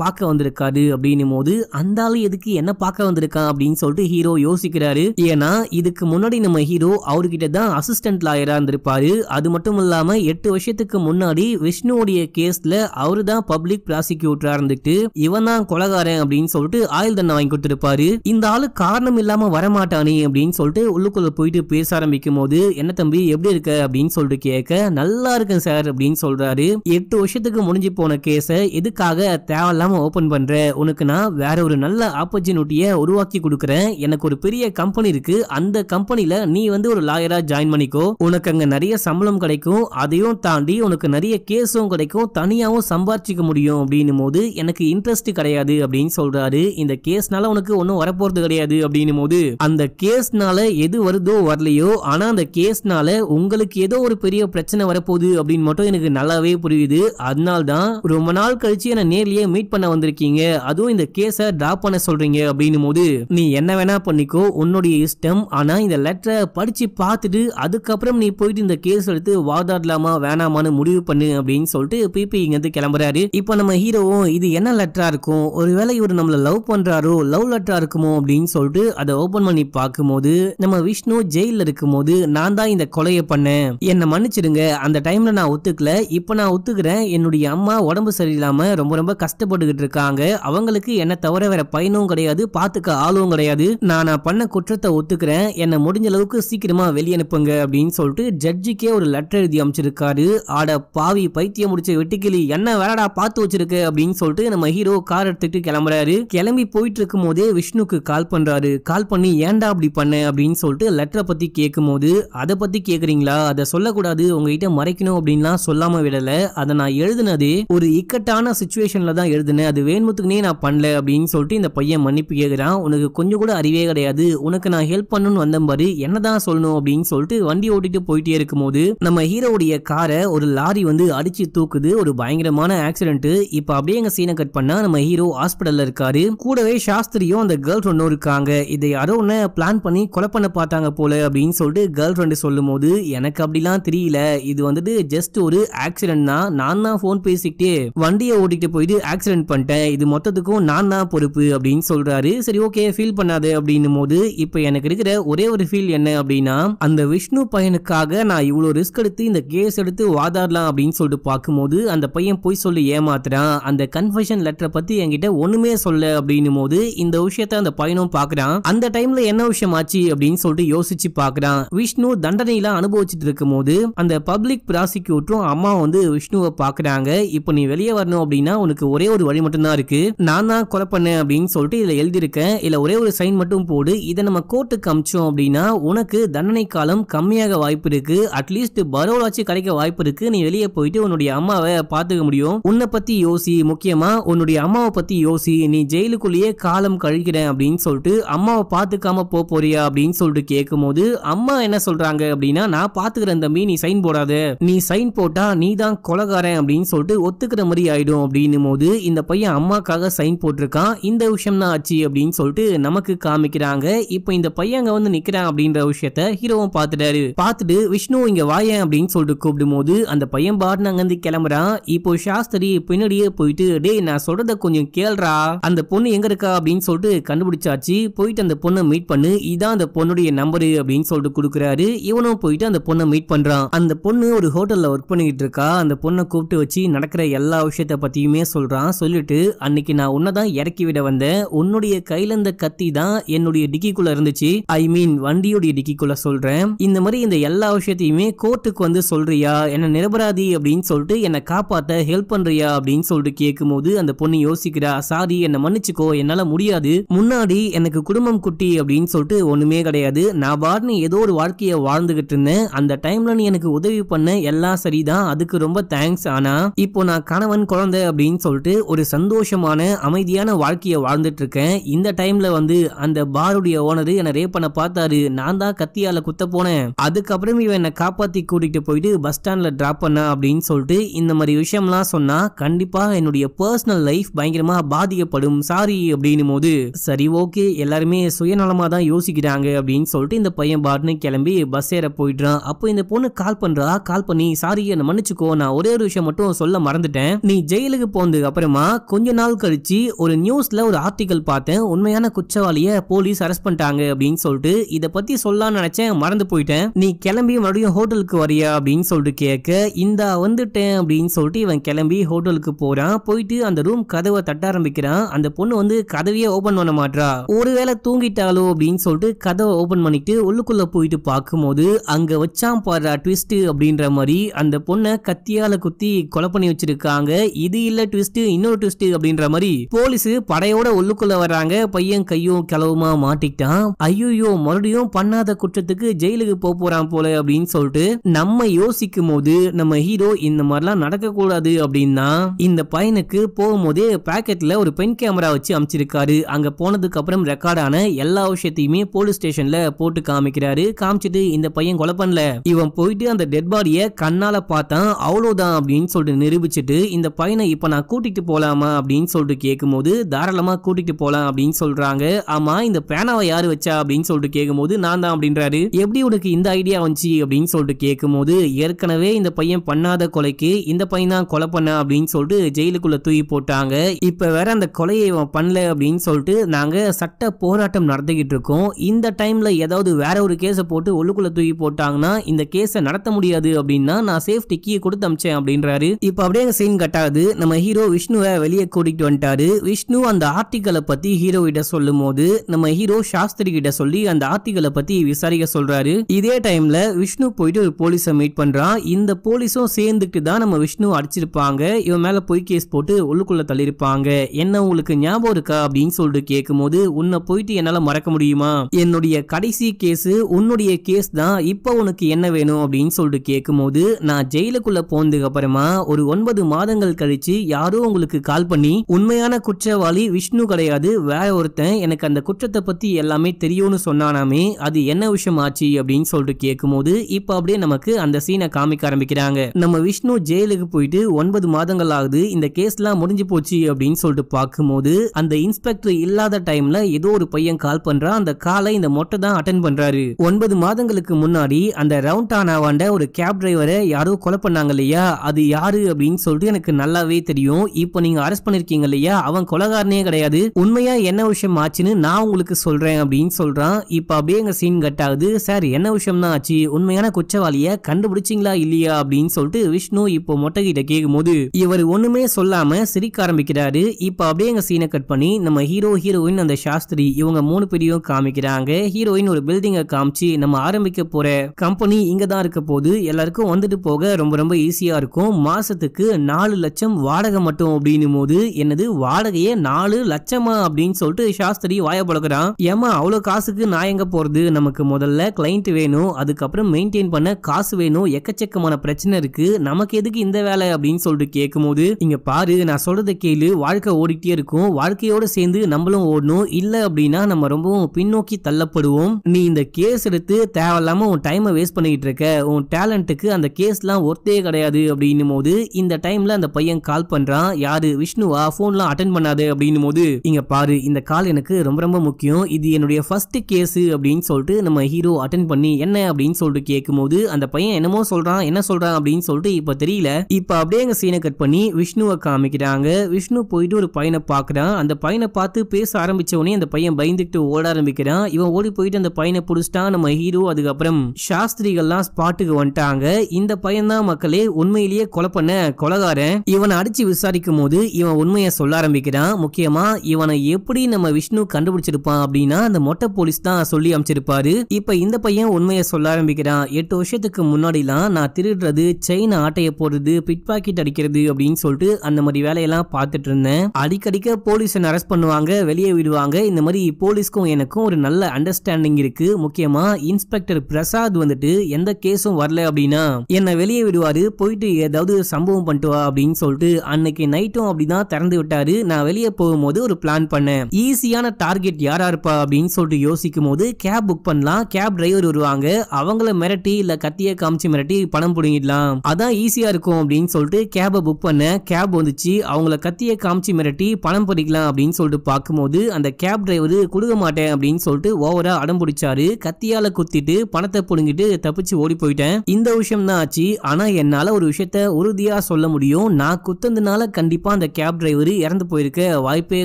பார்க்க வந்திருக்காரு அப்படின்னும் போது அந்த ஆளு எதுக்கு என்ன பார்க்க வந்திருக்கான் அப்படின்னு சொல்லிட்டு ஹீரோ யோசிக்கிறாரு. ஏன்னா இதுக்கு முன்னாடி நம்ம ஹீரோ அவர்கிட்ட தான் அசிஸ்டன்ட் லாயரா இருந்திருப்பாரு. அது மட்டும் இல்லாம எட்டு வருஷத்துக்கு முன்னாடி விஷ்ணுவோடைய கேஸ்ல அவரு தான் பப்ளிக் ப்ராசிக்யூட்டரா இருந்துட்டு இவன் தான் கொலகாரன் அப்படின்னு சொல்லிட்டு ஆயுள் தண்டனை வாங்கி கொடுத்திருப்பாரு. இந்த ஆளு காரணம் இல்லாம வரமாட்டானே அப்படின்னு சொல்லிட்டு உள்ளுக்குள்ள போயிட்டு பேச ஆரம்பிக்கும் போது என்ன தம்பி எப்படி இருக்க? அப்படின்னு சொல்லிட்டு கேட்க நல்லா இருக்கேன் சார். அப்படின்னு சொல்றாரு. எட்டு வருஷத்துக்கு முடிஞ்சு போன கேஸ எதுக்காக தேவையில்லாம ஓபன் பண்ற? உனக்கு நான் வேற ஒரு நல்ல ஆப்பர்ச்சுனிட்டிய உருவாக்கி கொடுக்குறேன். எனக்கு ஒரு பெரிய கம்பெனி இருக்கு. அந்த கம்பெனில நீ வந்து ஒரு லாயரா ஜாயின் பண்ணிக்கோ. உனக்கு அங்க நிறைய சம்பளம் கிடைக்கும். அதையும் தாண்டி உனக்கு நிறைய கேஸும் கிடைக்கும். தனியாவும் சம்பாரிச்சிக்க முடியும் அப்படின்னும் போது எனக்கு இன்ட்ரெஸ்ட் கிடையாது அப்படின்னு சொல்றாரு. இந்த கேஸ்னால உனக்கு ஒன்றும் வரப்போறது கிடையாது அப்படின்னும் போது அந்த கேஸ்னால எது வருதோ வரலையோ ஆனா அந்த கேஸ்னால உங்களுக்கு ஏதோ ஒரு பெரிய பிரச்சனை வரப்போகுது அப்படின்னு மட்டும் எனக்கு நல்லாவே புரியுது. அதனால தான் ரொம்ப நாள் கழிச்சு என்ன நேர்லயே மீட் பண்ண வந்திருக்கீங்க. அதுவும் இந்த கேஸை டிராப் பண்ண சொல்றீங்க அப்படின்னும் போது நீ என்ன வேணா பண்ணிக்கோ உன்னுடைய இஷ்டம். ஆனா இந்த லெட்டரை படிச்சு பார்த்துட்டு அதுக்கப்புறம் நீ போயிட்டு இந்த கேஸ் எடுத்து வாதாடலாமா வேணாமான்னு முடிவு பண்ணு அப்படின்னு சொல்லிட்டு பிபி இங்க இருந்து கிளம்புறாரு. இப்போ நம்ம ஹீரோவும் இது என்ன லெட்டரா இருக்கும்? ஒருவேளை இவர் நம்மள லவ் பண்றாரோ லவ் லெட்டரா இருக்குமோ அப்படின்னு சொல்லிட்டு அதை ஓபன் பண்ணி பார்க்கும்போது நம்ம விஷ்ணு ஜெயில இருக்கும்போது நான் தான் இந்த கொலையை பண்ணேன். என்னை மன்னிச்சிடுங்க. அந்த டைம்ல நான் ஒத்துக்கல. இப்போ நான் ஒத்துக்கிறேன். என்னுடைய அம்மா உடம்பு சரியில்லாமல் ரொம்ப ரொம்ப கஷ்டப்பட்டுக்கிட்டு இருக்காங்க. அவங்களுக்கு என்ன தவிர வேற பையனும் கிடையாது. பார்த்துக்க ஆளும் கிடையாது. நான் நான் பண்ண குற்றத்தை ஒத்துக்கிறேன். என்னை முடிஞ்ச அளவுக்கு சீக்கிரமா வெளியே அனுப்புங்க அப்படின்னு சொல்லிட்டு ஜட்ஜிக்கே ஒரு லெட்டர் எழுதி அமைச்சிருக்காரு. ஆட பாவி பைத்தியம் முடிச்ச வெட்டுக்கிளி என்ன வேறடா பார்த்து வச்சிருக்க? அப்படின்னு சொல்லிட்டு நம்ம ஹீரோ கார் எடுத்துட்டு கிளம்புறாரு. கிளம்பி போயிட்டு இருக்கும் போதே விஷ்ணுக்கு கால் பண்றாரு. கால் பண்ணி ஏன்டா அப்படி பண்ண? அப்படின்னு சொல்லிட்டு லெட்டரை பத்தி கேட்கும் போது அதை பத்தி கேக்குறீங்களா? அதை சொல்லக்கூடாது. உங்ககிட்ட மறைக்கணும் அப்படின்லாம் சொல்லாம விடல. அதை நான் எழுதுனது ஒரு இக்கட்டான சுச்சுவேஷன்ல தான் எழுதுனேன். அது வேண்முத்துக்குனே நான் பண்ணல அப்படின்னு சொல்லிட்டு இந்த பையன் மன்னிப்பு கேட்கிறான் உனக்கு கொஞ்சம் கூட அறிவே கிடையாது. உனக்கு நான் ஹெல்ப் பண்ணணும்னு வந்தேன் மாதிரி என்னதான் சொல்லணும் அப்படின்னு சொல்லிட்டு வண்டி ஓட்டிட்டு போயிட்டே இருக்கும்போது நம்ம ஹீரோவுடைய காரை ஒரு லாரி வந்து அடிச்சு தூக்குது. ஒரு பயங்கரமான ஆக்சிடென்ட் இப்ப அப்படியே எங்க சீனை கட் பண்ணா நம்ம ஹீரோ ஹாஸ்பிடல்ல இருக்காரு. கூடவே சாஸ்திரியும் அந்த கேர்ள் ஃப்ரெண்டும் இருக்காங்க. இதை யாரோ ஒன்னு பிளான் பண்ணி கொலை பண்ண பார்த்தாங்க போல அப்படின்னு சொல்லிட்டு கேர்ள் ஃப்ரெண்டு சொல்லும் போது எனக்கு அப்படிலாம் தெரியல. இது வந்துட்டு ஜஸ்ட் ஒரு ஆக்சிடென்ட் தான் நான் தான் ஃபோன் பேசிக்கிட்டே வண்டியை ஓட்டிட்டு போயிட்டு ஆக்சிடென்ட் பண்ணிட்டேன். இது மொத்தத்துக்கும் நான் தான் பொறுப்பு அப்படின்னு சொல்றாரு. சரி ஓகே ஃபீல் பண்ணாது அப்படின்னும் போது இப்போ எனக்கு இருக்கிற ஒரே ஒரு ஃபீல் என்ன அப்படின்னா அந்த விஷ்ணு பையனுக்காக நான் இவ்வளோ ரிஸ்க் எடுத்து இந்த கேஸ் எடுத்து வாதாடலாம் அப்படின்னு சொல்லிட்டு பார்க்கும்போது அந்த பையன் போய் சொல்லி ஏமாத்துறான். அந்த கன்ஃபெஷன் லெட்டரை பத்தி என்கிட்ட ஒண்ணுமே சொல்ல அப்படின்னும் போது இந்த விஷயத்த அந்த பையனும் பார்க்கறான். அந்த டைம்ல என்ன விஷயம் ஆச்சு அப்படின்னு சொல்லிட்டு யோசிச்சு பார்க்கறான். விஷ்ணு தண்டனையெல்லாம் அனுபவிச்சுட்டு இருக்கும்போது அந்த பப்ளிக் ப்ராசிக்யூட்டரும் அம்மா வந்து விஷ்ணுவை பாக்குறாங்க. இப்போ நீ வெளியே வரணும் அப்படின்னா உனக்கு ஒரே ஒரு வழி மட்டும்தான் இருக்கு. நான் தான் கொலை பண்ணேன் அப்படின்னு சொல்லிட்டு இதுல எழுதியிருக்கேன். இல்ல ஒரே ஒரு சைன் மட்டும் போடு. இதை நம்ம கோர்ட்டுக்கு அமிச்சோம் அப்படின்னா உனக்கு தண்டனை காலம் கம்மியாக வாய்ப்பு இருக்கு. அட்லீஸ்ட் பரோலாச்சு கிடைக்க வாய்ப்பு இருக்கு. நீ வெளியே போயிட்டு உன்னுடைய அம்மாவை பார்த்துக்க முடியும். உன்னை பத்தி யோசி. முக்கியமா உன்னுடைய அம்மாவை பத்தி யோசி. நீ ஜெயிலுக்குள்ளேயே காலம் கழிக்கிறேன் அப்படின்னு சொல்லிட்டு அம்மாவை பார்த்துக்காம போ போறியா அப்படின்னு சொல்லிட்டு கேட்கும்போது அம்மா என்ன சொல்றாங்க அப்படின்னா நான் பாத்துக்கிறேன் தம்பி. நீ சைன் போடாத. நீ சைன் போட்டா நீ தான் கொலகாரன் அப்படின்னு சொல்லிட்டு ஒத்துக்கிற மாதிரி ஆயிடும் அப்படின்னும் போது இந்த பையன் அம்மாக்காக சைன் போட்டிருக்கான். இந்த விஷயம் தான் ஆச்சு அப்படின்னு சொல்லிட்டு நமக்கு காமிக்கிறாங்க. இப்போ இந்த பையன் அங்க வந்து நிக்கிறான் அப்படின்ற விஷயத்த ஹீரோவும் பார்த்துட்டாரு. பார்த்துட்டு விஷ்ணு இங்க வாயேன் அப்படின்னு சொல்லிட்டு கூப்பிடும் போது அந்த பையன் பாட்டு அங்க இருந்து கிளம்புறான். இப்போ சாஸ்திரி பின்னாடியே போயிட்டு டேய் நான் சொல்றத கொஞ்சம் கேள்றா. அந்த பொண்ணு எங்க இருக்கா? அப்படின்னு சொல்லிட்டு கண்டுபிடிச்சாச்சு. போயிட்டு அந்த பொண்ணை மீட் பண்ணு. இதான் அந்த பொண்ணுடைய நம்பரு அப்படின்னு சொல்லிட்டு கொடுக்குறாரு. இவனும் போயிட்டு அந்த பொண்ணை மீட் பண்றான். அந்த பொண்ணு ஒரு ஹோட்டல்ல ஒர்க் பண்ணிக்கிட்டு இருக்கா அந்த பொண்ணை கூப்பிட்டு வச்சு நடக்கிற எல்லா விஷயத்த பற்றியுமே சொல்கிறான் சொல்லிட்டு அன்னைக்கு நான் உன்னை தான் இறக்கி விட வந்தேன். உன்னுடைய கையில இருந்த கத்தி தான் என்னுடைய டிக்கிக்குள்ள இருந்துச்சு. ஐ மீன் வண்டியுடைய டிக்கிக்குள்ள சொல்றேன். இந்த மாதிரி இந்த எல்லா விஷயத்தையுமே கோர்ட்டுக்கு வந்து சொல்றியா? என்ன நிரபராதி அப்படின்னு சொல்லிட்டு என்னை காப்பாற்ற ஹெல்ப் பண்றியா? அப்படின்னு சொல்லிட்டு கேட்கும்போது அந்த பொண்ணு யோசிக்கிறா சாரி என்னை மன்னிச்சுக்கோ. என்னால முடியாது. முன்னாடி எனக்கு குடும்பம் குட்டி அப்படின்னு சொல்லிட்டு ஒண்ணுமே கிடையாது. நான் பாட்னு ஏதோ ஒரு வாழ்க்கையை வாழ்ந்துகிட்டு இருந்தேன். அந்த டைம்ல நீ எனக்கு உதவி பண்ண எல்லாம் சரிதான் அதுக்கு ரொம்ப தேங்க்ஸ் ஆனா இப்போ நான் கணவன் குழந்தை அப்படின்னு சொல்லிட்டு ஒரு சந்தோஷமான அமைதியான வாழ்க்கையை வாழ்ந்துட்டு இருக்கேன் இந்த டைம்ல வந்து அந்த பாருடைய ஓனர் என்ன ரேப் பண்ண பார்த்தாரு. நான் தான் கத்தியால குத்த போனேன். அதுக்கப்புறம் இவன் என்னை காப்பாத்தி கூட்டிட்டு போயிட்டு பஸ் ஸ்டாண்ட்ல டிராப் பண்ண அப்படின்னு சொல்லிட்டு இந்த மாதிரி விஷயம்லாம் சொன்னா கண்டிப்பா என்னுடைய பர்சனல் லைஃப் பயங்கரமா பாதிக்கப்படும். சாரி அப்படின்னும் போது சரி ஓகே எல்லாருமே சுயநலமா தான் யோசிக்கிறாங்க அப்படின்னு சொல்லிட்டு இந்த பையன் பாட்னு கிளம்பி பஸ் ஏற போயிடுறான். அப்போ இந்த பொண்ணு கால் பண்றா. கால் பண்ணி சாரி என்ன மன்னிச்சுக்கோ. நான் ஒரே ஒரு விஷயம் மட்டும் சொல்ல மறந்துட்டேன். நீ ஜெயிலுக்கு போனதுக்கு அப்புறமா கொஞ்ச நாள் கழிச்சு ஒரு நியூஸ்ல ஒரு ஆர்டிகல் பார்த்தேன். உண்மையான குற்றவாளிய போலீஸ் அரெஸ்ட் பண்ணிட்டாங்க அப்படின்னு சொல்லிட்டு இத பத்தி சொல்லலாம்னு நினைச்சேன். மறந்து போயிட்டேன். நீ கிளம்பி மறுபடியும் ஹோட்டலுக்கு வரியா அப்படின்னு சொல்லிட்டு கேட்க இந்தா வந்துட்டேன் அப்படின்னு சொல்லிட்டு இவன் கிளம்பி ஹோட்டலுக்கு போறான். போயிட்டு அந்த ரூம் கதவை தட்ட ஆரம்பிக்கிறான். அந்த பொண்ணு வந்து கதவையே ஓபன் பண்ண மாட்றா. ஒருவேளை தூங்கிட்டாலோ அப்படின்னு சொல்லிட்டு கதவை ஓபன் பண்ணிட்டு உள்ளுக்குள்ள போயிட்டு பார்க்கும்போது அங்க வச்சான் பாரு ட்விஸ்ட் அப்படின்ற மாதிரி அந்த பொண்ணை கத்தியால குத்தி கொலை பண்ணி வச்சிருக்காங்க. இது இல்ல ட்விஸ்ட் இன்னொரு ட்விஸ்ட் அப்படின்ற மாதிரி போலீஸ் படையோட உள்ளுக்குள்ள வர்றாங்க. பையன் கையும் கிளவுமா மாட்டிக்கிட்டான். ஐயோ மறுபடியும் பண்ணாத குற்றத்துக்கு ஜெயிலுக்கு போக போறான் போல அப்படின்னு சொல்லிட்டு நம்ம யோசிக்கும் போது நம்ம ஹீரோ இந்த மாதிரிலாம் நடக்க கூடாது அப்படின்னா இந்த பையனுக்கு போகும்போதே பாக்கெட்ல ஒரு பெண் கேமரா வச்சு அமைச்சிருக்காரு. அங்க போனதுக்கு அப்புறம் ரெக்கார்டான எல்லா விஷயத்தையுமே போலீஸ் ஸ்டேஷன்ல போட்டு காமிக்கிறாரு. காமிச்சிட்டு இந்த பையன் கொலை பண்ணல. இவன் போயிட்டு அந்த டெட் பாடிய கண்ணால பார்த்தான் அவ்வளோதான் அப்படின்னு சொல்லிட்டு நிரூபிச்சிட்டு இந்த பையனை இப்போ நான் கூட்டிகிட்டு போகலாமா அப்படின்னு சொல்லிட்டு கேட்கும்போது தாராளமாக கூட்டிகிட்டு போகலாம் அப்படின்னு சொல்கிறாங்க ஆமாம் இந்த பேனாவை யார் வச்சா அப்படின்னு சொல்லிட்டு கேட்கும்போது நான் தான் அப்படின்றாரு. எப்படி உனக்கு இந்த ஐடியா வந்துச்சு அப்படின்னு சொல்லிட்டு கேட்கும்போது ஏற்கனவே இந்த பையன் பண்ணாத கொலைக்கு இந்த பையன் தான் கொலை பண்ண அப்படின்னு சொல்லிட்டு ஜெயிலுக்குள்ள தூக்கி போட்டாங்க. இப்போ வேற அந்த கொலையை பண்ணல அப்படின்னு சொல்லிட்டு நாங்கள் சட்ட போராட்டம் நடத்திக்கிட்டு இருக்கோம். இந்த டைமில் ஏதாவது வேற ஒரு கேஸை போட்டு உள்ளுக்குள்ள தூக்கி போட்டாங்கன்னா இந்த கேஸை நடத்த முடியாது அப்படின்னா நான் சேஃப்டி கீ கொடுத்து அமிச்சேன் அப்படின்றாரு. இப்ப அப்படியே சீன் கட்டாது நம்ம ஹீரோ விஷ்ணுவை வெளியே கூட்டிட்டு வந்துட்டாரு. விஷ்ணு அந்த ஆர்டிக்கலை பத்தி ஹீரோ கிட்ட சொல்லும் போது நம்ம ஹீரோ சாஸ்திரி கிட்ட சொல்லி அந்த ஆர்டிக்கலை பத்தி விசாரிக்க சொல்றாரு. இதே டைம்ல விஷ்ணு போயிட்டு ஒரு போலீஸை மீட் பண்றான். இந்த போலீஸும் சேர்ந்துட்டு தான் நம்ம விஷ்ணு அடிச்சிருப்பாங்க. இவன் மேல பொய் கேஸ் போட்டு உள்ளுக்குள்ள தள்ளிருப்பாங்க என்ன உங்களுக்கு ஞாபகம் இருக்கா அப்படின்னு சொல்லிட்டு கேட்கும்போது உன்னை போயிட்டு என்னால மறக்க முடியுமா? என்னுடைய கடைசி கேஸ் உன்னுடைய கேஸ் தான். இப்போ உனக்கு என்ன வேணும்? அப்படின்னு சொல்லிட்டு கேட்கும் போது நான் ஜெயிலுக்குள்ள போனதுக்கு அப்புறமா ஒரு ஒன்பது மாதங்கள் கழிச்சு யாரோ உங்களுக்கு கால் பண்ணி உண்மையான குற்றவாளி விஷ்ணு கிடையாது வேற ஒருத்தன் எனக்கு அந்த குற்றத்தை பத்தி எல்லாமே தெரியும்னு சொன்னானாமே அது என்ன விஷயம் ஆச்சு? அப்படின்னு சொல்லிட்டு கேட்கும்போது இப்போ அப்படியே நமக்கு அந்த சீனை காமிக்க ஆரம்பிக்கிறாங்க. நம்ம விஷ்ணு ஜெயிலுக்கு போயிட்டு ஒன்பது மாதங்கள் ஆகுது இந்த கேஸ்லாம் முடிஞ்சு போச்சு அப்படின்னு சொல்லிட்டு பார்க்கும்போது அந்த இன்ஸ்பெக்டர் இல்லாத டைம்ல ஏதோ ஒரு பையன் கால் பண்றான் அந்த காலை இந்த மொட்டை தான் அட்டன் பண்றாரு. ஒன்பது மாதங்களுக்கு முன்னாடி அந்த ரவுண்ட் ஆனாவாண்ட ஒரு கேப் டிரைவரை யாரோ கொலை பண்ணாங்க இல்லையா? அது யாரு அப்படின்னு சொல்லிட்டு எனக்கு நல்லாவே தெரியும். இப்போ நீங்க அரெஸ்ட் பண்ணிருக்கீங்க இல்லையா? அவன் கொலகாரனே கிடையாது. உண்மையா என்ன விஷயம் ஆச்சுன்னு நான் உங்களுக்கு சொல்றேன் அப்படின்னு சொல்றான். இப்போ அப்படியே எங்க சீன் கட் ஆகுது. சார் என்ன விஷயம் தான் ஆச்சு? உண்மையான குற்றவாளிய கண்டுபிடிச்சிங்களா இல்லையா? அப்படின்னு சொல்லிட்டு விஷ்ணு இப்போ மொட்டை கிட்ட கேட்கும்போது இவர் ஒண்ணுமே சொல்லாம சிரிக்க ஆரம்பிக்கிறாரு. இப்போ அப்படியே எங்க சீனை கட் பண்ணி நம்ம ஹீரோ ஹீரோயின் அந்த சாஸ்திரி இவங்க மூணு பேரையும் காமிக்கிறாங்க. ஹீரோயின் ஒரு பில்டிங்கை காமிச்சு நம்ம ஆரம்பிக்க போற கம்பெனி இங்க தான் இருக்க போது எல்லாருக்கும் வந்துட்டு போக போக ரொம்ப ரொம்ப ஈஸியாக இருக்கும். மாதத்துக்கு நாலு லட்சம் வாடகை மட்டும் அப்படின்னும் போது என்னது? வாடகையே நாலு லட்சமா அப்படின்னு சொல்லிட்டு சாஸ்திரி வாய பழக்கிறான். ஏமா அவ்வளோ காசுக்கு நான் எங்கே போகிறது நமக்கு முதல்ல கிளைண்ட் வேணும். அதுக்கப்புறம் மெயின்டைன் பண்ண காசு வேணும். எக்கச்சக்கமான பிரச்சனை இருக்கு. நமக்கு எதுக்கு இந்த வேலை அப்படின்னு சொல்லிட்டு கேட்கும்போது இங்க பாரு நான் சொல்கிறத கேளு. வாழ்க்கை ஓடிட்டே இருக்கும். வாழ்க்கையோட சேர்ந்து நம்மளும் ஓடணும். இல்ல அப்படின்னா நம்ம ரொம்பவும் பின்னோக்கி தள்ளப்படுவோம். நீ இந்த கேஸ் எடுத்து தேவையில்லாம உன் டைமை வேஸ்ட் பண்ணிக்கிட்டு இருக்க. உன் டேலண்ட்டுக்கு அந்த கேஸ்லாம் ஒர்த்தே கிடையாது அப்படின்னும் போது இந்த டைம்ல அந்த பையன் கால் பண்றான். யாரு? விஷ்ணுவா? போன்லாம் அட்டன் பண்ணாது அப்படின்னும் போது இங்க பாரு இந்த கால் எனக்கு ரொம்ப ரொம்ப முக்கியம். இது என்னுடைய ஃபர்ஸ்ட் கேஸ் அப்படின்னு சொல்லிட்டு நம்ம ஹீரோ அட்டன் பண்ணி என்ன அப்படின்னு சொல்லிட்டு கேட்கும்போது அந்த பையன் என்னமோ சொல்றான் என்ன சொல்றான் அப்படின்னு சொல்லிட்டு இப்ப தெரியல. இப்ப அப்படியே எங்க சீனை கட் பண்ணி விஷ்ணுவை காமிக்கிறாங்க. விஷ்ணு போயிட்டு ஒரு பையனை பாக்குறான் அந்த பையனை பார்த்து பேச ஆரம்பிச்ச உடனே அந்த பையன் பயந்துட்டு ஓட ஆரம்பிக்கிறான். இவன் ஓடி போயிட்டு அந்த பையனை புடிச்சிட்டான் நம்ம ஹீரோ அதுக்கப்புறம் சாஸ்திரிகள்லாம் ஸ்பாட்டுக்கு வந்துட்டாங்க. இந்த பையன் தான் மக்களே உண்மையிலேயே கொலை பண்ண கொலகாரன் இவனை அடிச்சு விசாரிக்கும் போது இவன் உண்மையை சொல்ல ஆரம்பிக்கிறான். முக்கியமா இவனை எப்படி நம்ம விஷ்ணு கண்டுபிடிச்சிருப்பான் அப்படின்னா அந்த மொட்டை போலீஸ் தான் சொல்லி அமைச்சிருப்பாரு. இப்ப இந்த பையன் உண்மையை சொல்ல ஆரம்பிக்கிறான். எட்டு வருஷத்துக்கு முன்னாடிலாம் நான் திருடுறது செயின் ஆட்டைய போடுறது பிட் பாக்கெட் அடிக்கிறது அப்படின்னு சொல்லிட்டு அந்த மாதிரி வேலையெல்லாம் பார்த்துட்டு இருந்தேன். அடிக்கடிக்க போலீஸ் அரெஸ்ட் பண்ணுவாங்க வெளியே விடுவாங்க. இந்த மாதிரி போலீஸ்க்கும் எனக்கும் ஒரு நல்ல அண்டர்ஸ்டாண்டிங் இருக்கு. முக்கியமா இன்ஸ்பெக்டர் பிரசாத் வந்துட்டு எந்த கேஸும் வரல அப்படின்னா என்ன வெளியே விடுவார் போயிட்டு ஏதாவது சம்பவம் பண்ணிட்டு வா அப்படின்னு சொல்லிட்டு அன்னைக்கு நைட்டும் அப்படிதான் திறந்து விட்டாரு. நான் வெளியே போகும்போது ஒரு பிளான் பண்ணேன். ஈஸியான டார்கெட் யாரா இருப்பா அப்படின்னு சொல்லிட்டு யோசிக்கும் போது கேப் புக் பண்ணலாம். கேப் டிரைவர் வருவாங்க. அவங்கள மிரட்டி இல்ல கத்திய காமிச்சு மிரட்டி பணம் பிடுங்கிடலாம். அதான் ஈஸியா இருக்கும் அப்படின்னு சொல்லிட்டு கேபை புக் பண்ண கேப் வந்துச்சு. அவங்கள கத்திய காமிச்சு மிரட்டி பணம் பிடிக்கலாம் அப்படின்னு சொல்லிட்டு பார்க்கும்போது அந்த கேப் டிரைவர் கொடுக்க மாட்டேன் அப்படின்னு சொல்லிட்டு ஓவரா அடம் பிடிச்சாரு. கத்தியால குத்திட்டு பணத்தை பிடுங்கிட்டு தப்பிச்சு ஓடி போயிட்டேன். இந்த விஷயம் தான் ஆச்சு. ஆனா என்னால ஒரு விஷயத்த உறுதியா சொல்ல முடியும். நான் குத்துனதுனால கண்டிப்பா அந்த கேப் டிரைவர் இறந்து போயிருக்க வாய்ப்பே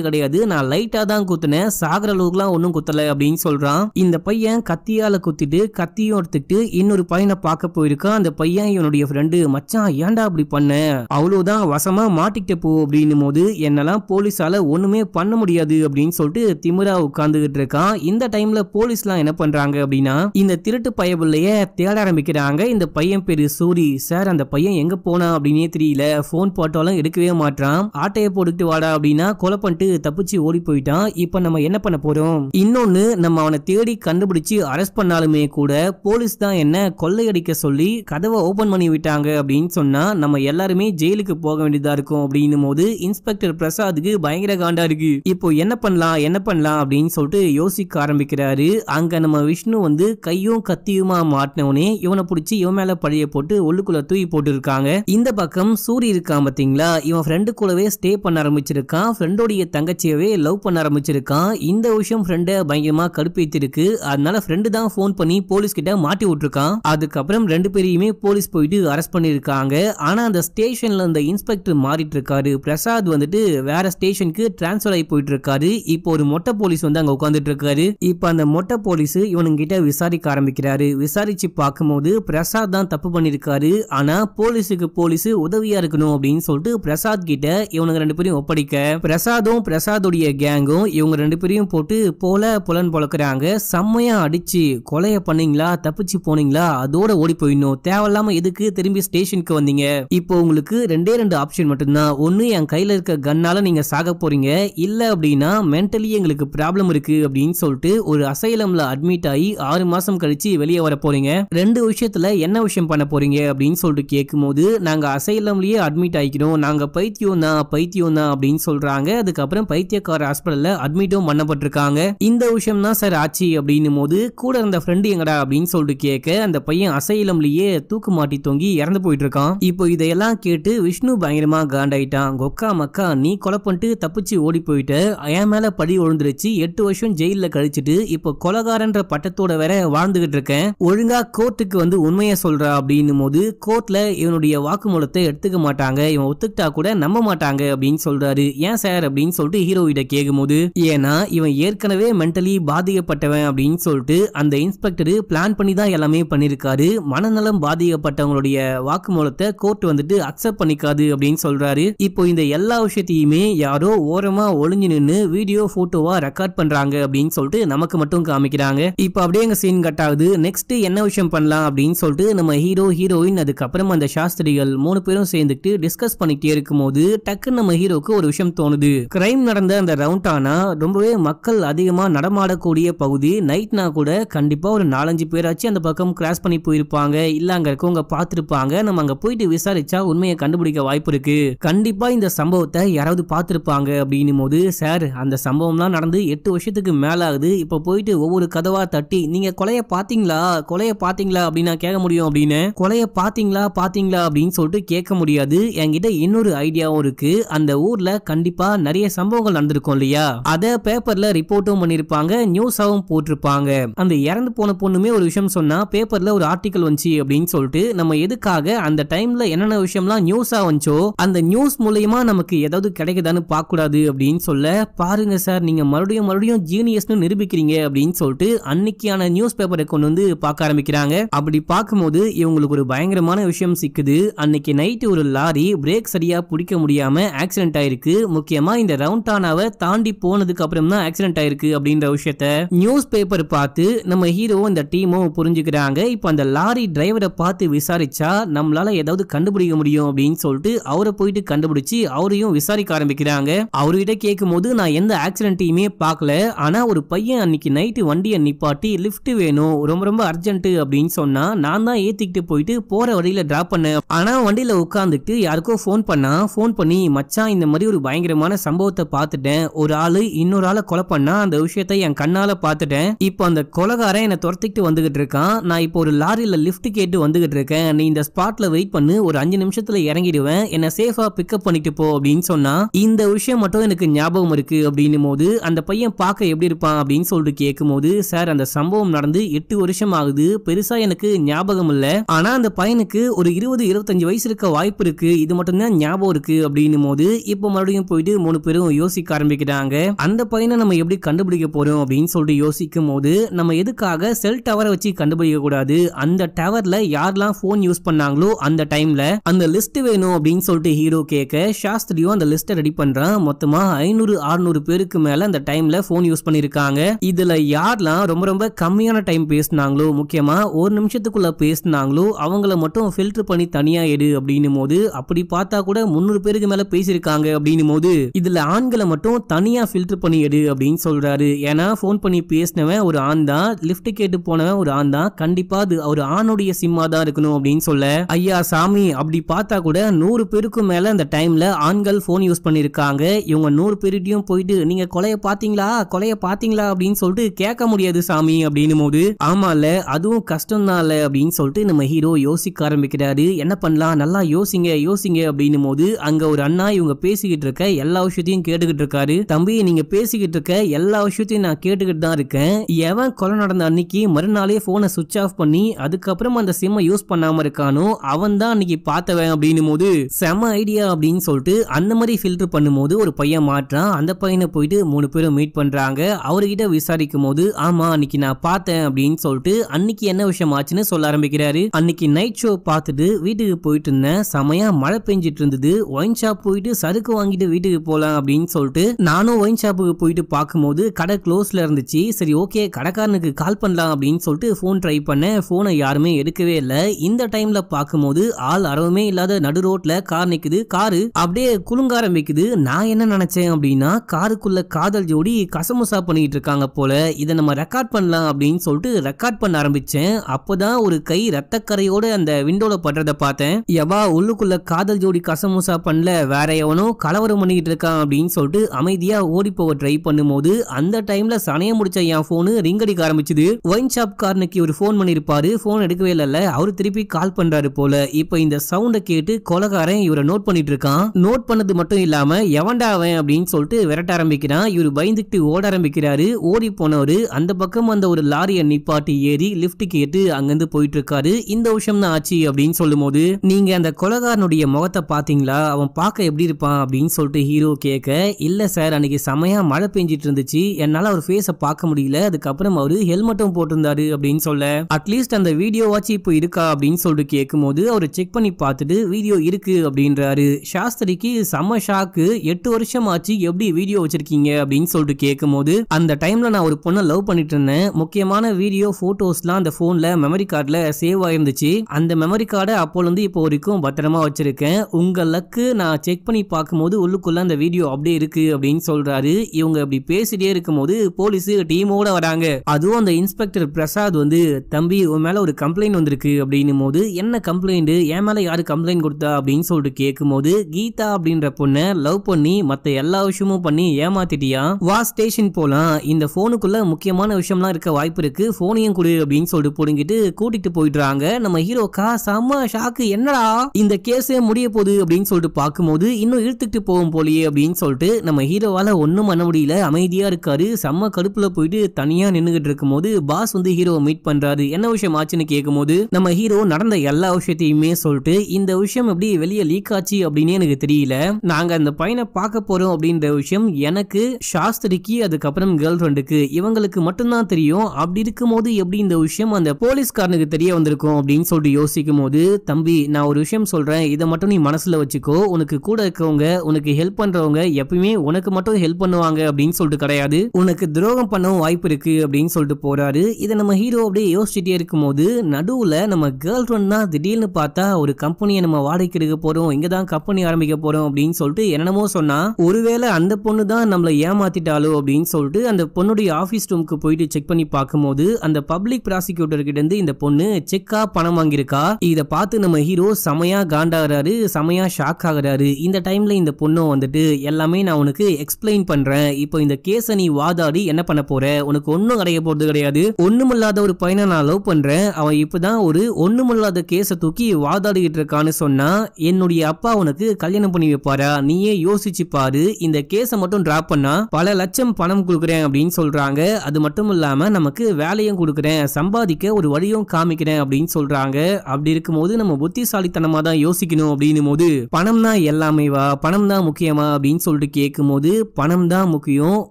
கிடையாது. நான் லைட்டா தான் குத்துனேன். சாகர அளவுக்குலாம் ஒன்றும் குத்தல அப்படின்னு சொல்றான். இந்த பையன் கத்தியால குத்திட்டு கத்தியும் எடுத்துக்கிட்டு இன்னொரு பையனை பார்க்க போயிருக்கான். அந்த பையன் இவனுடைய ஃப்ரெண்டு மச்சான் ஏன்டா அப்படி பண்ண? அவ்வளவுதான் வசமா மாட்டிக்கிட்ட போ அப்படின்னும் போது என்னெல்லாம் போலீஸால ஒண்ணுமே பண்ண முடியாது அப்படின்னு சொல்லிட்டு திமிரா உட்கார்ந்துகிட்டு இருக்கான். இந்த டைம்ல போலீஸ்லாம் என்ன பண்றாங்க அப்படின்னா இந்த திருட்டு பயபிள்ளைய தேட ஆரம்பிக்கிறாங்க. இந்த பையன் பேரு சூரி சார் அந்த பையன் எங்க போனா அப்படின்னே தெரியல. போன் போட்டாலும் எடுக்கவே மாட்டான் ஆட்டைய போட்டுட்டு வாடா அப்படின்னா கொலை பண்ணிட்டு தப்பிச்சு ஓடி போயிட்டான். இப்ப நம்ம என்ன பண்ண போறோம்? இன்னொன்னு நம்ம அவனை தேடி கண்டுபிடிச்சு அரெஸ்ட் பண்ணாலுமே கூட போலீஸ் தான் என்ன கொள்ளையடிக்க சொல்லி கதவை ஓபன் பண்ணி விட்டாங்க அப்படின்னு சொன்னா நம்ம எல்லாருமே ஜெயிலுக்கு போக வேண்டியதா இருக்கும் அப்படின்னும் போது இன்ஸ்பெக்டர் பிரசாத்துக்கு பயங்கர காண்டா இருக்கு. இப்போ என்ன பண்ணலாம் என்ன பண்ணலாம் அப்படின்னு சொல்லிட்டு யோசிக்க ஆரம்பிக்கிறாரு. அங்க நம்ம விஷ்ணு வந்து கையும் கத்தியுமா மாட்டினவனே இவனை பிடிச்சி இவன் மேல பழிய போட்டு உள்ளுக்குள்ள தூக்கி போட்டுருக்காங்க. இந்த பக்கம் சூரி இருக்கான் பாத்தீங்களா? இவன் ஃப்ரெண்டு கூடவே ஸ்டே பண்ண ஆரம்பிச்சிருக்கான். ஃப்ரெண்டோடைய தங்கச்சியவே லவ் பண்ண ஆரம்பிச்சிருக்கான். இந்த விஷயம் ஃப்ரெண்டை பயங்கரமா கடுப்பேத்திருக்கு. அதனால ஃப்ரெண்டு தான் ஃபோன் பண்ணி போலீஸ் கிட்ட மாட்டி விட்டுருக்கான். அதுக்கப்புறம் ரெண்டு பேரையுமே போலீஸ் போயிட்டு அரெஸ்ட் பண்ணிருக்காங்க. ஆனா அந்த ஸ்டேஷன்ல அந்த இன்ஸ்பெக்டர் மாறிட்டு இருக்காரு பிரசாத் வந்துட்டு வேற ஸ்டேஷனுக்கு டிரான்ஸ்ஃபர் ஆகி போயிட்டு இருக்காரு இப்போ ஒரு மொட்டை போலீஸ் வந்து அங்க உட்காந்துட்டு இருக்காரு இப்போ அந்த மொட்டை போலீஸ் இவனுங்கிட்ட விசாரிக்க ஆரம்பிக்கிறாரு. விசாரிச்சு பார்க்கும்போது பிரசாத் தான் தப்பு பண்ணிருக்காரு. ஆனா போலீஸுக்கு போலீஸ் உதவியா இருக்கணும் அப்படின்னு சொல்லிட்டு பிரசாத் கிட்ட இவனுக்கு ரெண்டு பேரையும் ஒப்படைக்க பிரசாதும் பிரசாதுடைய கேங்கும் இவங்க ரெண்டு பேரையும் போட்டு போல புலன் பொழக்கிறாங்க. செம்மையா அடிச்சு கொலைய பண்ணீங்களா? தப்பிச்சு போனீங்களா? அதோட ஓடி போயிடணும். தேவையில்லாம எதுக்கு திரும்பி ஸ்டேஷனுக்கு வந்தீங்க? இப்போ உங்களுக்கு ரெண்டே ரெண்டு ஆப்ஷன் மட்டும்தான். ஒன்னு என் கையில இருக்க கன்னால நீங்க சாக போறீங்க. இல்ல அப்படின்னா மென்டலி எங்களுக்கு ப்ராப்ளம் இருக்கு அப்படின்னு சொல்லிட்டு ஒரு அசைலம்ல அட்மிட் ஆகி ஆறு மாசம் கழிச்சு வெளியே வர போறீங்க. ரெண்டு விஷயத்துல என்ன விஷயம் பண்ண போறீங்க? அப்படின்னு சொல்லிட்டு கேட்கும்போது நாங்க அசைலம்லேயே அட்மிட் ஆகிக்கிறோம் நாங்க பைத்தியம் தான் பைத்தியம் தான் அப்படின்னு சொல்றாங்க. அதுக்கப்புறம் பைத்தியக்கார ஹாஸ்பிட்டலில் அட்மிட்டும் பண்ணப்பட்டிருக்காங்க. இந்த விஷயம் தான் சார் ஆச்சு அப்படின்னும் போது கூட இருந்த ஃப்ரெண்டு எங்கடா அப்படின்னு சொல்லிட்டு கேட்க அந்த பையன் அசைலம்லயே தூக்கு மாட்டி தொங்கி இறந்து போயிட்டு இருக்கான் இப்போ இதையெல்லாம் கேட்டு விஷ்ணு பயங்கரமா காண்டாயிட்டான். கொக்கா மக்கா நீ கொலை பண்ணிட்டு தப்பிச்சு ஓடி போயிட்ட. என் மேல படி ஒழுந்துருச்சு எட்டு வருஷம் ஜெயில கழிச்சிட்டு இப்போ கொலகாரன்ற பட்டத்தோட வேற வாழ்ந்துகிட்டு இருக்கேன். ஒழுங்கா கோர்ட்டுக்கு வந்து உண்மையை சொல்றா அப்படின்னும் போது கோர்ட்ல இவனுடைய வாக்குமூலத்தை எடுத்துக்க மாட்டாங்க. இவன் ஒத்துக்கிட்டா கூட நம்ப மாட்டாங்க அப்படின்னு சொல்றாரு. ஏன் சார்? அப்படின்னு சொல்லிட்டு ஹீரோ கிட்ட கேட்கும்போது ஏன்னா இவன் ஏற்கனவே மென்டலி பாதிக்கப்பட்டவன் அப்படின்னு சொல்லிட்டு அந்த இன்ஸ்பெக்டர் பிளான் பண்ணி தான் எல்லாமே பண்ணிருக்காரு. மனநலம் பாதிக்கப்பட்டவங்களுடைய வாக்குமூலத்தை கோர்ட் வந்துட்டு அக்செப்ட் பண்ணிக்காது அப்படின்னு சொல்றாரு. இப்போ இந்த எல்லா விஷயத்தையுமே யாரோ ஓரமா ஒளிஞ்சு நின்னு வீடியோ போட்டோவா ரெக்கார்ட் பண்றாங்க அப்படின்னு சொல்லிட்டு நமக்கு மட்டும் காமிக்கிறாங்க. இப்போ அப்படியே எங்க சீன் கட் ஆகுது. நெக்ஸ்ட் என்ன விஷயம் பண்ணலாம் அப்படின்னு சொல்லிட்டு நம்ம ஹீரோ ஹீரோ ஹீரோயின் அதுக்கப்புறம் அந்த சாஸ்திரிகள் மூணு பேரும் சேர்ந்துக்கிட்டு டிஸ்கஸ் பண்ணிக்கிட்டே இருக்கும்போது டக்குன்னு நம்ம ஹீரோக்கு ஒரு விஷயம் தோணுது. கிரைம் நடந்த அந்த ரவுண்டானா ரொம்பவே மக்கள் அதிகமா நடமாடக்கூடிய பகுதி. நைட்னா கூட கண்டிப்பா ஒரு நாலஞ்சு பேராச்சும் அந்த பக்கம் கிராஸ் பண்ணி போயிருப்பாங்க. இல்ல அங்க இருக்கவங்க பார்த்திருப்பாங்க. நம்ம அங்க போயிட்டு விசாரிச்சா உண்மையை கண்டுபிடிக்க வாய்ப்பு இருக்கு. கண்டிப்பா இந்த சம்பவத்தை யாராவது பார்த்திருப்பாங்க அப்படின்னும் போது சார் அந்த சம்பவம்லாம் நடந்து எட்டு வருஷத்துக்கு மேல ஆகுது இப்ப போயிட்டு ஒவ்வொரு கதவா தட்டி நீங்க கொலைய பாத்தீங்களா கொலைய பாத்தீங்களா அப்படின்னு நான் கேட்க முடியும் அப்படின்னு. கொலைய பார்த்தீங்களா பார்த்தீங்களா அப்படின்னு சொல்லிட்டு கேட்க முடியாது. என்கிட்ட இன்னொரு ஐடியாவும் இருக்கு. அந்த ஊர்ல கண்டிப்பா நிறைய சம்பவங்கள் நடந்திருக்கும் இல்லையா? அத பேப்பர்ல ரிப்போர்ட்டும் பண்ணிருப்பாங்க நியூஸாவும் போட்டிருப்பாங்க. அந்த இறந்து போன பொண்ணுமே ஒரு விஷயம் சொன்னா பேப்பர்ல ஒரு ஆர்டிக்கல் வந்துச்சு அப்படின்னு சொல்லிட்டு நம்ம எதுக்காக அந்த டைம்ல என்னென்ன விஷயம்லாம் நியூஸா வந்துச்சோ அந்த நியூஸ் மூலயமா நமக்கு ஏதாவது கிடைக்குதான்னு பார்க்கக்கூடாது அப்படின்னு சொல்ல பாருங்க சார் நீங்க மறுபடியும் மறுபடியும் ஜீனியஸ்னு நிரூபிக்கிறீங்க அப்படின்னு சொல்லிட்டு அன்னைக்கான நியூஸ் பேப்பரை கொண்டு வந்து பார்க்க ஆரம்பிக்கிறாங்க. அப்படி பார்க்கும்போது இவங்களுக்கு ஒரு பயங்கரமான விஷயம் சிக்குது. அன்னைக்கு நைட்டு ஒரு லாரி பிரேக் சரியாக பிடிக்க முடியாமல் ஆக்சிடென்ட் ஆயிருக்கு. முக்கியமாக இந்த ரவுண்டானாவை தாண்டி போனதுக்கு அப்புறம் தான் ஆக்சிடென்ட் ஆயிருக்கு அப்படின்ற விஷயத்த நியூஸ் பேப்பர் பார்த்து நம்ம ஹீரோ இந்த டீமும் புரிஞ்சுக்கிறாங்க. இப்போ அந்த லாரி டிரைவரை பார்த்து விசாரிச்சா நம்மளால ஏதாவது கண்டுபிடிக்க முடியும் அப்படின்னு சொல்லிட்டு அவரை போயிட்டு கண்டுபிடிச்சு அவரையும் விசாரிக்க ஆரம்பிக்கிறாங்க. அவர்கிட்ட கேட்கும்போது நான் எந்த ஆக்சிடென்ட்டையுமே பார்க்கல. ஆனால் ஒரு பையன் அன்னைக்கு நைட்டு வண்டியை நிப்பாட்டி லிஃப்ட் வேணும். ரொம்ப ரொம்ப அர்ஜென்ட் அப்படின்னு சொன்னா நான் தான் ஏத்திக்கிட்டு போயிட்டு போற வழியில டிராப் பண்ணேன் ஆனா வண்டியில உட்காந்துட்டு யாருக்கோ ஃபோன் பண்ணா ஃபோன் பண்ணி மச்சான் இந்த மாதிரி ஒரு பயங்கரமான சம்பவத்தை பார்த்துட்டேன். ஒரு ஆளு இன்னொரு ஆளை கொலை பண்ணா அந்த விஷயத்தை என் கண்ணால பார்த்துட்டேன். இப்போ அந்த கொலகாரன் என்னை துரத்திக்கிட்டு வந்துகிட்டு இருக்கான். நான் இப்போ ஒரு லாரியில லிஃப்ட் கேட்டு வந்துகிட்டு இருக்கேன். நீ இந்த ஸ்பாட்ல வெயிட் பண்ணு. ஒரு அஞ்சு நிமிஷத்துல இறங்கிடுவேன். என்ன சேஃபா பிக்கப் பண்ணிட்டு போ அப்படின்னு சொன்னா இந்த விஷயம் மட்டும் எனக்கு ஞாபகம் இருக்கு அப்படின்னும் போது அந்த பையன் பார்க்க எப்படி இருப்பான் அப்படின்னு சொல்லிட்டு கேட்கும்போது சார் அந்த சம்பவம் நடந்து எட்டு வருஷம் ஆகுது. பெருசா எனக்கு ஞாபகம் இல்ல. ஆனா அந்த பையனுக்கு ஒரு இருபது இருபத்தஞ்சு வயசு இருக்க வாய்ப்பு இருக்கு. இது மட்டும்தான் ஞாபகம் இருக்கு அப்படின்னும் போது இப்போ மறுபடியும் போயிட்டு மூணு பேரும் யோசிக்க ஆரம்பிக்கிறாங்க. அந்த பையனை நம்ம எப்படி கண்டுபிடிக்க போறோம் அப்படின்னு சொல்லிட்டு யோசிக்கும் போது நம்ம எதுக்காக செல் டவரை வச்சு கண்டுபிடிக்க கூடாது? அந்த டவர்ல யாரெல்லாம் போன் யூஸ் பண்ணாங்களோ அந்த டைம்ல அந்த லிஸ்ட் வேணும் அப்படின்னு சொல்லிட்டு ஹீரோ கேட்க சாஸ்திரியும் அந்த லிஸ்ட்டை ரெடி பண்றான். மொத்தமா ஐநூறு ஆறுநூறு பேருக்கு மேல அந்த டைம்ல போன் யூஸ் பண்ணிருக்காங்க. இதுல யாரெல்லாம் ரொம்ப ரொம்ப கம்மியான டைம் பேசினாங்களோ முக்கியமா ஒரு நிமிஷத்துக்குள்ள பேசினாங்களோ அவங்கள மட்டும் ஃபில்டர் பண்ணி தனியா எடு அப்படின்னும் போது அப்படி பார்த்தா கூட முந்நூறு பேருக்கு மேல பேசியிருக்காங்க அப்படின்னும் போது இதுல ஆண்களை மட்டும் தனியா ஃபில்டர் பண்ணி எடு அப்படின்னு சொல்றாரு. ஏன்னா ஃபோன் பண்ணி பேசினவன் ஒரு ஆண் தான் லிஃப்ட் கேட்டு போனவன் ஒரு ஆண் தான் கண்டிப்பா அது ஒரு ஆணுடைய சிம்மா தான் இருக்கணும் அப்படின்னு சொல்ல ஐயா சாமி அப்படி பார்த்தா கூட நூறு பேருக்கும் மேல அந்த டைம்ல ஆண்கள் ஃபோன் யூஸ் பண்ணிருக்காங்க இவங்க நூறு பேருகிட்டயும் போயிட்டு நீங்க கொலைய பாத்தீங்களா கொலைய பாத்தீங்களா அப்படின்னு சொல்லிட்டு கேட்க முடியாது சாமி அப்படின்னும் போது ஆமால அதுவும் கஷ்டம் தான் அப்படின்னு சொல்லிட்டு நம்ம ஹீரோ யோசிக்க ஆரம்பிக்கிறாரு. என்ன பண்ணலாம்? நல்லா யோசிங்க யோசிங்க. அப்படின்னும் போது அங்க ஒரு அண்ணா இவங்க பேசிக்கிட்டு இருக்க எல்லா விஷயத்தையும் கேட்டுக்கிட்டு இருக்காரு. தம்பி நீங்க பேசிக்கிட்டு இருக்க எல்லா விஷயத்தையும் நான் கேட்டுக்கிட்டு தான் இருக்கேன். எவன் கொலை நடந்த அன்னைக்கு மறுநாளே போனை சுவிச் ஆஃப் பண்ணி அதுக்கப்புறம் அந்த சிம்மை யூஸ் பண்ணாம இருக்கானோ அவன் தான் அன்னைக்கு பார்த்தவன். அப்படின்னும் போது செம ஐடியா அப்படின்னு சொல்லிட்டு அந்த மாதிரி ஃபில்டர் பண்ணும்போது ஒரு பையன் மாற்றான் அந்த பையனை போயிட்டு மூணு பேரும் மீட் பண்றாங்க. அவர்கிட்ட விசாரிக்கும் போது ஆமா அன்னைக்கு நான் பார்த்தேன். அப்படின்னு சொல்லிட்டு அன்னைக்கு என்ன விஷயம் ஆச்சுன்னு சொல்ல ஆரம்பிக்கிறாரு. அன்னைக்கு நைட் ஷோ பார்த்துட்டு வீட்டுக்கு போயிட்டு இருந்தேன். செமையா மழை பெஞ்சிட்டு இருந்தது. ஒயின் ஷாப் போயிட்டு சருக்கு வாங்கிட்டு வீட்டுக்கு போலாம் அப்படின்னு சொல்லிட்டு நானும் ஒயின் ஷாப்புக்கு போயிட்டு பார்க்கும்போது கடை க்ளோஸ்ல இருந்துச்சு. சரி ஓகே கடைக்காரனுக்கு கால் பண்ணலாம் அப்படின்னு சொல்லிட்டு ஃபோன் ட்ரை பண்ணேன். ஃபோனை யாருமே எடுக்கவே இல்லை. இந்த டைம்ல பார்க்கும்போது ஆள் அறவுமே இல்லாத நடு ரோட்ல கார் நிற்குது காரு அப்படியே குலுங்க ஆரம்பிக்குது. நான் என்ன நினைச்சேன் அப்படின்னா காருக்குள்ள காதல் ஜோடி கசமுசா பண்ணிட்டு இருக்காங்க போல. இதை நம்ம ரெக்கார்ட் பண்ணலாம் அப்படின்னு சொல்லிட்டு ரெக்கார்ட் பண்ண ஆரம்பிச்சேன். அப்போதான் ஒரு கை ரத்தக்கரையோட அந்த விண்டோல படுறத பார்த்தேன். எவா உள்ளுக்குள்ள காதல் ஜோடி கசமுசா பண்ணல வேற எவனோ கலவரம் பண்ணிக்கிட்டு இருக்கான் அப்படின்னு சொல்லிட்டு அமைதியா ஓடி போக ட்ரை பண்ணும்போது அந்த டைம்ல சனைய முடிச்ச என் போனு ரிங் அடிக்க ஆரம்பிச்சுது. ஒயின் ஷாப் காரனுக்கு ஒரு ஃபோன் பண்ணிருப்பாரு ஃபோன் எடுக்கவே இல்லைல்ல அவர் திருப்பி கால் பண்றாரு போல. இப்போ இந்த சவுண்ட கேட்டு கொலகாரன் இவரை நோட் பண்ணிட்டு இருக்கான். நோட் பண்ணது மட்டும் இல்லாம எவன்டா அவன் அப்படின்னு சொல்லிட்டு விரட்ட ஆரம்பிக்கிறான். இவர் பயந்துக்கிட்டு ஓட ஆரம்பிக்கிறாரு. ஓடி போனவரு அந்த பக்கம் அந்த ஒரு லாரியை நிப்பாட்டி ஏறி லிப்ட் கேட்டு அங்கிருந்து போயிட்டு இருக்காரு. இந்த விஷயம் தான் ஆச்சு அப்படின்னு சொல்லும்போது நீங்க அந்த கொலகாரனுடைய முகத்தை பாத்தீங்களா அவன் பார்க்க எப்படி இருப்பான் அப்படின்னு சொல்லிட்டு ஹீரோ கேட்க இல்ல சார் அன்னைக்கு செமையா மழை பெஞ்சிட்டு இருந்துச்சு. என்னால அவர் ஃபேஸை பார்க்க முடியல. அதுக்கப்புறம் அவரு ஹெல்மெட்டும் போட்டிருந்தாரு அப்படின்னு சொல்ல அட்லீஸ்ட் அந்த வீடியோவாச்சும் இப்போ இருக்கா? அப்படின்னு சொல்லிட்டு கேட்கும்போது அவர் செக் பண்ணி பார்த்துட்டு வீடியோ இருக்கு அப்படின்றாரு. சாஸ்திரிக்கு செம ஷாக்கு எட்டு வருஷம் ஆச்சு எப்படி வீடியோ வச்சிருக்கீங்க? அப்படின்னு சொல்லிட்டு கேட்கும்போது அந்த டைம்ல நான் ஒரு பொண்ணை லவ் பண்ணிட்டு இருந்தேன். முக்கியமான வீடியோ போட்டோஸ்லாம் அந்த போன்ல மெமரி கார்டில் சேவ் ஆயிருந்துச்சு. அந்த மெமரி கார்டை அப்போலேருந்து இப்போ வரைக்கும் பத்திரமா வச்சிருக்கேன். உங்கள் லக்கு நான் செக் பண்ணி பார்க்கும்போது உள்ளுக்குள்ளே அந்த வீடியோ அப்படியே இருக்கு அப்படின்னு சொல்றாரு. இவங்க இப்படி பேசிட்டே இருக்கும்போது போலீஸ் டீமோட வராங்க. அதுவும் அந்த இன்ஸ்பெக்டர் பிரசாத் வந்து தம்பி உன் மேலே ஒரு கம்ப்ளைண்ட் வந்திருக்கு. அப்படின்னும் போது என்ன கம்ப்ளைண்ட்டு என் மேலே யார் கம்ப்ளைண்ட் கொடுத்தா? அப்படின்னு சொல்லிட்டு கேட்கும்போது கீதா அப்படின்ற பொண்ணை லவ் பண்ணி மற்ற எல்லா விஷயமும் பண்ணி ஏமாத்திட்டியா? வா ஸ்டேஷன் போகலாம் இந்த ஃபோனுக்குள்ளே முக்கியமான விஷயம்லாம் இருக்க வாய்ப்பு இருக்குது ஃபோனையும் கொடு அப்படின்னு சொல்லிட்டு பிடுங்கிட்டு கூட்டிகிட்டு போயிடுறாங்க. நம்ம ஹீரோ ஹீரோக்கா? செம்ம ஷாக்கு என்னடா? இந்த கேஸே முடிய போகுது அப்படின்னு சொல்லிட்டு பார்க்கும்போது இன்னும் இழுத்துக்கிட்டு போகும் போலயே அப்படின்னு சொல்லிட்டு நம்ம ஹீரோவால ஒன்றும் பண்ண முடியல. அமைதியா இருக்காரு. செம்ம கடுப்புல போயிட்டு தனியா நின்றுகிட்டு இருக்கும்போது பாஸ் வந்து ஹீரோவை மீட் பண்றாரு. என்ன விஷயம் ஆச்சுன்னு கேட்கும்போது நம்ம ஹீரோ நடந்த எல்லா விஷயத்தையுமே சொல்லிட்டு இந்த விஷயம் எப்படி வெளியே லீக் ஆச்சு அப்படின்னு எனக்கு தெரியல. நாங்க அந்த பையனை பார்க்க போறோம் அப்படின்ற விஷயம் எனக்கு சாஸ்திரிக்கு அதுக்கப்புறம் கேர்ள் ஃப்ரெண்டுக்கு இவங்களுக்கு மட்டும்தான் தெரியும். அப்படி இருக்கும்போது எப்படி இந்த விஷயம் அந்த போலீஸ்காரனுக்கு தெரிய வந்திருக்கும் அப்படின்னு சொல்லிட்டு யோசிக்கும் போது தம்பி நான் ஒரு விஷயம் சொல்றேன். இதை மட்டும் நீ மனசுல வச்சுக்கோ. உனக்கு கூட இருக்கவங்க உனக்கு ஹெல்ப் பண்றவங்க எப்பயுமே உனக்கு மட்டும் ஹெல்ப் பண்ணுவாங்க அப்படின்னு சொல்லிட்டு கிடையாது. உனக்கு துரோகம் பண்ணவும் வாய்ப்பு இருக்கு அப்படின்னு சொல்லிட்டு போறாரு. இதை நம்ம ஹீரோ அப்படியே யோசிச்சுட்டே இருக்கும்போது நடுவுல நம்ம கேர்ள் ஃப்ரெண்ட் தான் திடீர்னு பார்த்தா ஒரு கம்பெனியை நம்ம வாடகைக்கு எடுக்க போறோம். இங்கே தான் கம்பெனி ஆரம்பிக்க போறோம் அப்படின்னு சொல்லிட்டு என்னென்னமோ சொன்னா ஒருவேளை அந்த பொண்ணு தான் நம்மளை ஏமாத்திட்டாலோ அப்படின்னு சொல்லிட்டு அந்த பொண்ணுடைய ஆபீஸ் ரூமுக்கு போயிட்டு செக் பண்ணி பார்க்கும்போது அந்த பப்ளிக் ப்ராசிக்யூட்டர் கிட்ட இருந்து இந்த பொண்ணு செக்கா பணம் வாங்கியிருக்கா. இதை பார்த்து நம்ம ஹீரோ செமையா காண்டாகிறாரு செமையா ஷாக் ஆகுறாரு. இந்த டைம்ல இந்த பொண்ணும் வந்துட்டு எல்லாமே நான் உனக்கு எக்ஸ்பிளைன் பண்றேன். இப்போ இந்த கேஸை நீ வாதாடி என்ன பண்ண போற? உனக்கு ஒன்றும் கிடைக்க போறது கிடையாது. ஒண்ணுமில்லாத ஒரு பையனை நான் லவ் பண்றேன். அவன் இப்பதான் ஒரு ஒண்ணுமில்லாத கேஸை தூக்கி வாதாடிக்கிட்டு இருக்கான்னு சொன்னா என்னுடைய அப்பா உனக்கு கல்யாணம் பண்ணி வைப்பாரா? நீயே யோசிச்சு பாரு. இந்த கேஸை மட்டும் டிராப் பண்ணா பல லட்சம் பணம் கொடுக்குறேன் அப்படின்னு சொல்றாங்க. அது மட்டும் இல்லாம நமக்கு வேலையும் கொடுக்குறேன். சம்பாதிக்க ஒரு வழியும் காமிக்கிறேன் அப்படின்னு சொல்றாங்க. அப்படி இருக்கும்போது நம்ம புத்திசாலித்தனமா தான் யோசிக்கணும் அப்படின்னும் போது பணம் தான் எல்லாமேவா பணம் தான் முக்கியமா? அப்படின்னு சொல்லிட்டு கேட்கும்போது பணம் தான் முக்கியம்.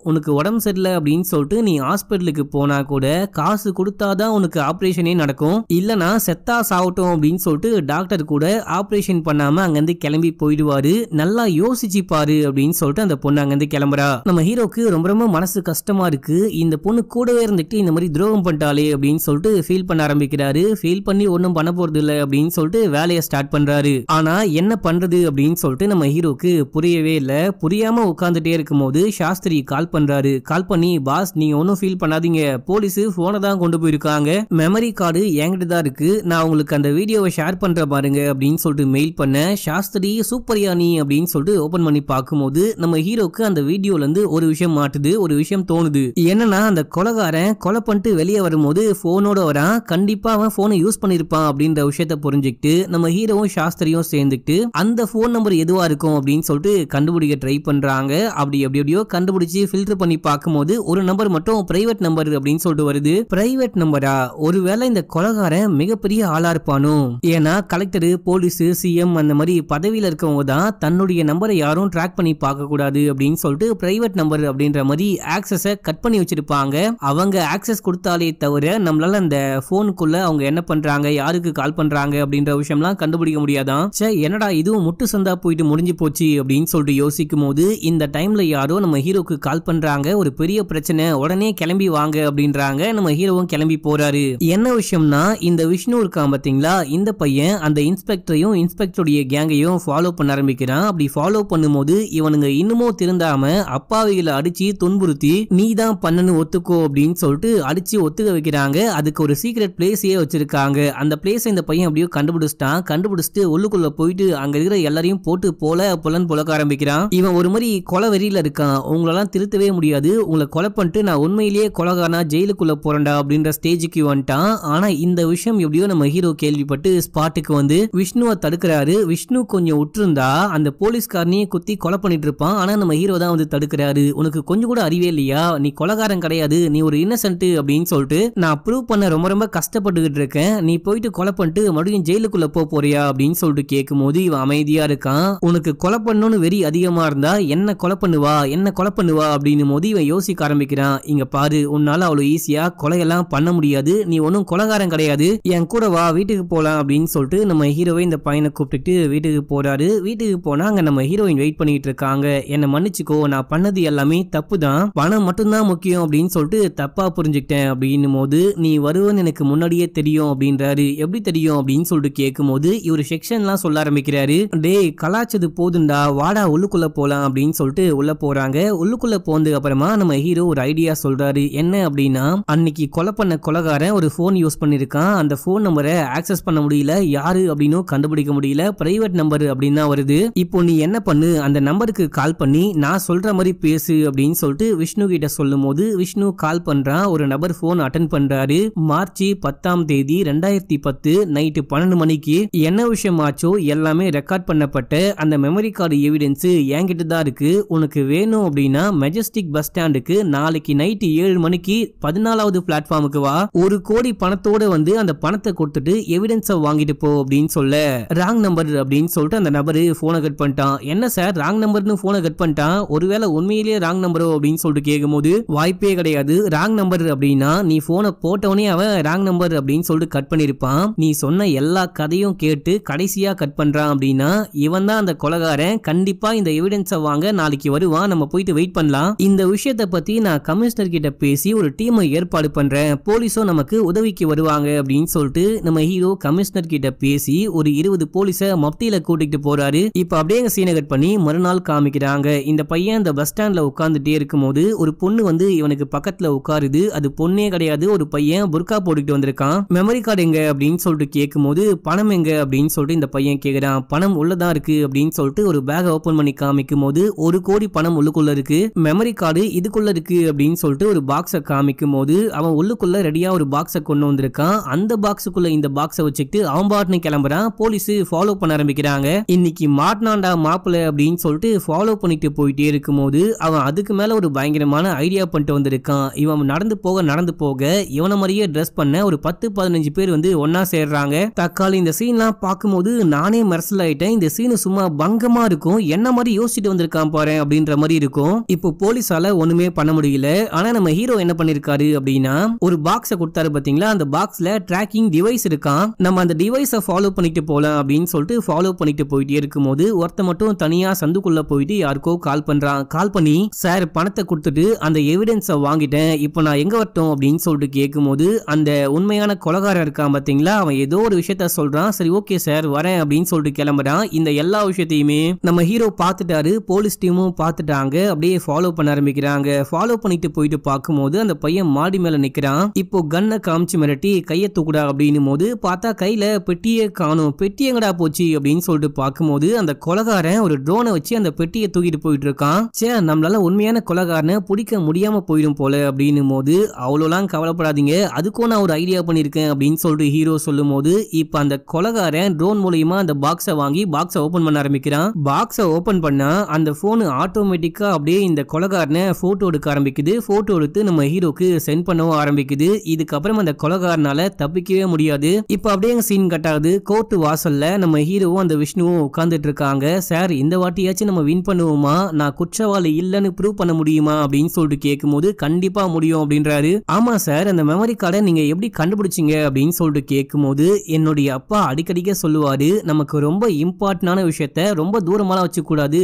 உனக்கு உடம்பு சரியில்லை அப்படின்னு சொல்லிட்டு நீ ஹாஸ்பிட்டலுக்கு போனா கூட காசு கொடுத்தாதான் உனக்கு ஆப்ரேஷனே நடக்கும். இல்லனா செத்தா சாகட்டும் அப்படின்னு சொல்லிட்டு டாக்டர் கூட ஆப்ரேஷன் பண்ணாம அங்கிருந்து கிளம்பி போயிடுவாரு. நல்லா யோசிச்சு பாரு அப்படின்னு சொல்லிட்டு அந்த பொண்ணு அங்கிருந்து கிளம்புறா. நம்ம ஹீரோக்கு ரொம்ப ரொம்ப மனசு கஷ்டமா இருக்கு. இந்த பொண்ணு கூடவே இருந்துட்டு இந்த மாதிரி துரோகம் பண்ணிட்டாலே அப்படின்னு சொல்லிட்டு ஃபீல் பண்ண ஆரம்பிக்கிறாரு. ஃபீல் பண்ணி ஒன்றும் பண்ண போறது இல்லை அப்படின்னு சொல்லிட்டு வேலையை ஸ்டார்ட் பண்றாரு. ஆனா என்ன பண்றது அப்படின்னு சொல்லிட்டு நம்ம ஹீரோக்கு புரியவே இல்லை. புரியாம உட்காந்துட்டே இருக்கும்போது சாஸ்திரி கால் பண்றாரு. கால் பண்ணி பாஸ் நீங்க ஒன்றும் ஃபீல் பண்ணாதீங்க. போலீஸ் போனை தான் கொண்டு போயிருக்காங்க. மெமரி கார்டு என்கிட்ட தான் இருக்கு. நான் உங்களுக்கு அந்த வீடியோவை ஷேர் பண்ற பாருங்க அப்படின்னு சொல்லிட்டு மெயில் பண்ண சாஸ்திரி சூப்பரியானி அப்படின்னு சொல்லிட்டு ஓபன் பண்ணி பார்க்கும்போது நம்ம ஹீரோக்கு அந்த வீடியோல இருந்து ஒரு விஷயம் மாட்டுது ஒரு விஷயம் தோணுது. என்னன்னா அந்த கொலகாரன் கொலை பண்ணிட்டு வெளியே வரும்போது போனோட வரான். கண்டிப்பா அவன் போனை யூஸ் பண்ணிருப்பான் அப்படின்ற விஷயத்த புரிஞ்சுக்கிட்டு நம்ம ஹீரோவும் சாஸ்திரியும் சேர்ந்துக்கிட்டு அந்த போன் நம்பர் எதுவா இருக்கும் அப்படின்னு சொல்லிட்டு கண்டுபிடிக்க ட்ரை பண்றாங்க. அப்படி எப்படி எப்படியோ கண்டுபிடிச்சு ஃபில்டர் பண்ணி பார்க்கும்போது ஒரு நம்பர் மட்டும் பிரைவேட் நம்பர் அப்படின்னு சொல்லிட்டு வருது. பிரைவேட் நம்பரா ஒருவேளை இந்த கொலகாரன் மிகப்பெரிய ஆளா இருப்பானோ? ஏன்னா கலெக்டர் போலீஸ் சிஎம் அந்த மாதிரி பதவியில இருக்கவங்க தான் தன்னுடைய நம்பரை யாரும் ட்ராக் பண்ணி பார்க்க கூடாது அப்படின்னு சொல்லிட்டு பிரைவேட் நம்பர் அப்படின்ற மாதிரி ஆக்சஸ கட் பண்ணி வச்சிருப்பாங்க. அவங்க ஆக்சஸ் கொடுத்தாலே தவிர நம்மளால அந்த போனுக்குள்ள அவங்க என்ன பண்றாங்க யாருக்கு கால் பண்றாங்க அப்படின்ற விஷயம்லாம் கண்டுபிடிக்க முடியாதான். சே என்னடா இதுவும் முட்டு சந்தா போயிட்டு முடிஞ்சு போச்சு அப்படின்னு சொல்லிட்டு யோசிக்கும் போது இந்த டைம்ல யாரோ நம்ம ஹீரோக்கு கால் பண்றாங்க ஒரு பெரிய பிரச்சனை உடனே கிளம்பி வாங்க அப்படின்றாங்க நம்ம ஹீரோவும் கிளம்பி போறாரு. என்ன விஷயம்னா இந்த விஷ்ணு இருக்கான் பாத்தீங்களா? இந்த பையன் அந்த இன்ஸ்பெக்டரையும் இன்ஸ்பெக்டருடைய கேங்கையும் ஃபாலோ பண்ண ஆரம்பிக்கிறான். அப்படி ஃபாலோ பண்ணும்போது இவனுங்க இன்னமும் திருந்தாம அப்பாவிகளை அடிச்சு துன்புறுத்தி நீ தான் பண்ணனு ஒத்துக்கோ அப்படின்னு சொல்லிட்டு அடிச்சு ஒத்துக்க வைக்கிறாங்க. அதுக்கு ஒரு சீக்ரெட் பிளேஸையே வச்சிருக்காங்க. அந்த பிளேஸ் இந்த பையன் அப்படியோ கண்டுபிடிச்சிட்டான். கண்டுபிடிச்சிட்டு உள்ளுக்குள்ள போயிட்டு அங்க இருக்கிற எல்லாரையும் போட்டு போல புலன் புலக்க ஆரம்பிக்கிறான். இவன் ஒரு மாதிரி கொலை வெறியில இருக்கான். உங்களெல்லாம் திருத்தவே முடியாது. உங்களை கொலை பண்ணிட்டு நான் உண்மையிலேயே கொலகானா ஜெயிலுக்குள்ள போறேன்டா அப்படின்ற ஸ்டேஜுக்கு வந்துட்டான். ஆனா இந்த விஷயம் எப்படியோ நம்ம ஹீரோ கேள்விப்பட்டு ஸ்பாட்டுக்கு வந்து விஷ்ணுவை தடுக்கிறாரு. விஷ்ணு கொஞ்சம் உற்றிருந்தா அந்த போலீஸ்காரனையே குத்தி கொலை பண்ணிட்டு இருப்பான். ஆனா நம்ம ஹீரோ தான் வந்து தடுக்கிறாரு. உனக்கு கொஞ்சம் கூட அறிவே இல்லையா? நீ கொலகாரன் கிடையாது. நீ ஒரு இன்னசென்ட் அப்படின்னு சொல்லிட்டு நான் ப்ரூவ் பண்ண ரொம்ப ரொம்ப கஷ்டப்பட்டுக்கிட்டு இருக்கேன். நீ போயிட்டு கொலை பண்ணிட்டு மறுபடியும் ஜெயிலுக்குள்ள போக போறியா அப்படின்னு சொல்லிட்டு கேட்கும் போது இவன் அமைதியா இருக்கான். உனக்கு கொலை பண்ணணும்னு வெறி அதிகமா இருந்தா என்ன கொலை பண்ணுவா என்ன கொலை பண்ணுவா அப்படின்னு போது இவன் யோசிக்க ஆரம்பிக்கிறான். இங்க பாரு உன்னால அவ்வளவு ஈஸியா கொலையெல்லாம் பண்ண முடியாது. நீ ஒன்றும் கொலகாரம் கிடையாது. என் கூட வா வீட்டுக்கு போலாம் அப்படின்னு சொல்லிட்டு நம்ம ஹீரோவை இந்த பையனை கூப்பிட்டுட்டு வீட்டுக்கு போறாரு. வீட்டுக்கு போனா அங்க நம்ம ஹீரோயின் வெயிட் பண்ணிட்டு இருக்காங்க. என்ன மன்னிச்சுக்கோ நான் பண்ணது எல்லாமே தப்பு தான் பணம் மட்டும்தான் முக்கியம் அப்படின்னு சொல்லிட்டு தப்பா புரிஞ்சுக்கிட்டேன் அப்படின்னும் போது நீ வருவன்னு எனக்கு முன்னாடியே தெரியும் அப்படின்றாரு. எப்படி தெரியும் அப்படின்னு சொல்லிட்டு கேட்கும்போது இவர் செக்ஷன்லாம் சொல்ல ஆரம்பிக்கிறாரு. டே கலாச்சது போதுண்டா வாடா உள்ளுக்குள்ள போலாம் அப்படின்னு சொல்லிட்டு உள்ள போறாங்க. உள்ளுக்குள்ள போனதுக்கு அப்புறமா நம்ம ஹீரோ ஒரு ஐடியா சொல்றாரு. என்ன அப்படின்னா அன்னைக்கு கொலை பண்ண கொலகாரன் ஒரு ஃபோன் யூஸ் பண்ணிருக்கான். அந்த ஃபோன் நம்பரை ஆக்சஸ் பண்ண முடியல. யாரு அப்படின்னும் கண்டுபிடிக்க முடியல. பிரைவேட் நம்பர் அப்படின்னு தான் வருது. இப்போ நீ என்ன பண்ணு? அந்த நம்பருக்கு கால் பண்ணி நான் சொல்ற மாதிரி பேசு அப்படின்னு சொல்லிட்டு விஷ்ணு கிட்ட சொல்லும் போது விஷ்ணு கால் பண்றான். ஒரு நபர் ஃபோன் அட்டன் பண்றாரு. மார்ச் பத்தாம் தேதி ரெண்டாயிரத்தி பத்து நைட்டு பன்னெண்டு மணிக்கு என்ன விஷயம் ஆச்சோ எல்லாமே ரெக்கார்ட் பண்ணப்பட்ட அந்த மெமரி கார்டு எவிடன்ஸ் என்கிட்ட தான் இருக்கு. உனக்கு வேணும் அப்படின்னா மெஜஸ்டிக் பஸ் ஸ்டாண்டுக்கு நாளைக்கு நைட்டு ஏழு மணிக்கு பதினாலாவது பிளாட்ஃபார்முக்கு வா. ஒரு கோடி பணத்தோட வந்து அந்த பணத்தை கொடுத்துட்டு எவிடன்ஸை வாங்கிட்டு போ அப்படின்னு சொல்ல. ராங் நம்பர் அப்படின்னு சொல்லிட்டு அந்த நபரு போனை கட் பண்ணிட்டான். என்ன சார் ராங் நம்பர்னு போனை கட் பண்ணிட்டான்? ஒருவேளை உண்மையிலேயே ராங் நம்பரோ அப்படின்னு சொல்லிட்டு கேட்கும்போது வாய்ப்பே கிடையாது. ராங் நம்பர் அப்படின்னா நீ போனை போட்டவனே அவன் ராங் நம்பர் அப்படின்னு சொல்லிட்டு கட் பண்ணியிருப்பான் நீ சொன்ன எல்லா கதையும் கேட்டு கடைசியா கட் பண்றான் அப்படின்னா இவன் தான் அந்த கொலகாரன். கண்டிப்பா இந்த எவிடன்ஸை வாங்க நாளைக்கு வருவான். நம்ம போயிட்டு வெயிட் பண்ணலாம். இந்த விஷயத்தை பத்தி நான் கமிஷனர் கிட்ட பேசி ஒரு டீமை ஏற்பாடு பண்றேன். போலீஸும் நமக்கு உதவிக்கு வருவாங்க அப்படின்னு சொல்லிட்டு நம்ம ஹீரோ கமிஷனர் கிட்ட பேசி ஒரு இருபது போலீஸ மப்டியில கூட்டிட்டு போறாரு. இப்ப அப்படியே சீனை கட் பண்ணி மறுநாள் காமிக்கிறாங்க. இந்த பையன் இந்த பஸ் ஸ்டாண்ட்ல உட்காந்துட்டே இருக்கும்போது ஒரு பொண்ணு வந்து இவனுக்கு பக்கத்துல உட்காருது. அது பொண்ணே கிடையாது. ஒரு பையன் புர்கா போட்டுக்கிட்டு வந்திருக்கான். மெமரி கார்டு எங்க அப்படின்னு சொல்லிட்டு கேட்கும்போது பணம் எங்க? அப்படின்னு சொல்லிட்டு இந்த பையன் கேக்குறான். பணம் உள்ளதான் இருக்கு? அப்படின்னு சொல்லிட்டு ஒரு பேக் ஓபன் பண்ணி காமிக்கும் போது ஒரு கோடி பணம் உள்ளுக்குள்ள இருக்கு. மெமரி கார்டு இதுக்குள்ள இருக்கு அப்படின்னு சொல்லிட்டு ஒரு பாக்ஸை காமிக்கும் போது அவன் உள்ளுக்குள்ள ரெடியா ஒரு பாக்ஸை கொண்டு வந்திருக்கான். அந்த பாக்ஸுக்குள்ள இந்த பாக்ஸை வச்சுக்கிட்டு அவன் பாட்டுன்னு கிளம்புறான். போலீஸ் ஃபாலோ பண்ண ஆரம்பிக்கிறாங்க. இன்னைக்கு மாட்டினாண்டா மாப்பிள்ள அப்படின்னு சொல்லிட்டு ஃபாலோ பண்ணிட்டு போயிட்டே இருக்கும்போது அவன் அதுக்கு மேல ஒரு பயங்கரமான ஐடியா பண்ணிட்டு வந்திருக்கான். இவன் நடந்து போக நடந்து போக இவனை மாதிரியே ட்ரெஸ் பண்ண ஒரு பத்து பதினஞ்சு பேர் வந்து ஒன்னா ஒன்னா சேர்றாங்க. தக்காளி இந்த சீன்லாம் பார்க்கும்போது நானே மரசல் ஆயிட்டேன். இந்த சீனு சும்மா பங்கமா இருக்கும். என்ன மாதிரி யோசிச்சுட்டு வந்திருக்கான் பாரு அப்படின்ற மாதிரி இருக்கும். இப்போ போலீஸால ஒண்ணுமே பண்ண முடியல. ஆனா நம்ம ஹீரோ என்ன பண்ணிருக்காரு அப்படின்னா ஒரு பாக்ஸ கொடுத்தாரு பாத்தீங்களா? அந்த பாக்ஸ்ல ட்ராக்கிங் டிவைஸ் இருக்கான். நம்ம அந்த டிவைஸை ஃபாலோ பண்ணிட்டு போலாம் அப்படின்னு சொல்லிட்டு ஃபாலோ பண்ணிட்டு போயிட்டே இருக்கும்போது ஒருத்த மட்டும் தனியா சந்துக்குள்ள போயிட்டு யாருக்கோ கால் பண்றான். கால் பண்ணி சார் பணத்தை கொடுத்துட்டு அந்த எவிடன்ஸை வாங்கிட்டேன். இப்போ நான் எங்க வரட்டும்? அப்படின்னு சொல்லிட்டு கேட்கும்போது அந்த உண்மையான கொலகாரம் இருக்கான் பாத்தீங்களா? அவன் ஏதோ ஒரு விஷயத்த சொல்றான். சரி ஓகே சார் வரேன் அப்படின்னு சொல்லிட்டு கிளம்புறான். இந்த எல்லா விஷயத்தையுமே நம்ம ஹீரோ பார்த்துட்டாரு. போலீஸ் டீமும் பார்த்துட்டாங்க. அப்படியே ஃபாலோ பண்ண ஆரம்பிக்கிறாங்க. ஃபாலோ பண்ணிட்டு போயிட்டு பார்க்கும்போது அந்த பையன் மாடி மேல நிக்கிறான். இப்போ கன்னை காமிச்சு மிரட்டி கையை தூக்குடா அப்படின்னும் போது பார்த்தா கையில பெட்டியே காணும். பெட்டி எங்கடா போச்சு அப்படின்னு சொல்லிட்டு பார்க்கும்போது அந்த கொலகாரன் ஒரு ட்ரோனை வச்சு அந்த பெட்டியை தூக்கிட்டு போயிட்டு இருக்கான். சே நம்மளால உண்மையான கொலகாரனை பிடிக்க முடியாம போயிடும் போல அப்படின்னும் போது அவ்வளோலாம் கவலைப்படாதீங்க. அதுக்கும் நான் ஒரு ஐடியா பண்ணியிருக்கேன் அப்படின்னு சொல்லிட்டு ஹீரோ சொல்லும் போது இப்போ அந்த கொலகாரன் ட்ரோன் மூலியமா அந்த பாக்ஸை வாங்கி பாக்ஸை ஓபன் பண்ண ஆரம்பிக்கிறான். பாக்ஸை ஓபன் பண்ணா அந்த போன் ஆட்டோமேட்டிக்கா அப்படியே இந்த கொலகாரனை போட்டோ எடுக்க ஆரம்பிக்குது. போட்டோ எடுத்து நம்ம ஹீரோக்கு சென்ட் பண்ணவும் ஆரம்பிக்குது. இதுக்கப்புறம் அந்த கொலகாரனால தப்பிக்கவே முடியாது. இப்போ அப்படியே சீன் கட் ஆகுது. கோர்ட்டு வாசல்ல நம்ம ஹீரோவும் அந்த விஷ்ணுவும் உட்கார்ந்துட்டு இருக்காங்க. சார் இந்த வாட்டியாச்சும் நம்ம வின் பண்ணுவோமா? நான் குற்றவாளி இல்லைன்னு ப்ரூவ் பண்ண முடியுமா? அப்படின்னு சொல்லிட்டு கேட்கும்போது கண்டிப்பா முடியும் அப்படின்றாரு. ஆமா சார் அந்த மெமரி கார்டை நீங்க எப்படி கண்டுபிடிச்சீங்க? அப்படின்னு சொல்லிட்டு இருக்கும்போது என்னுடைய அப்பா அடிக்கடிக்க சொல்லுவாரு நமக்கு ரொம்ப இம்பார்ட்டன்டான விஷயத்த ரொம்ப தூரமாலாம் வச்சுக்க கூடாது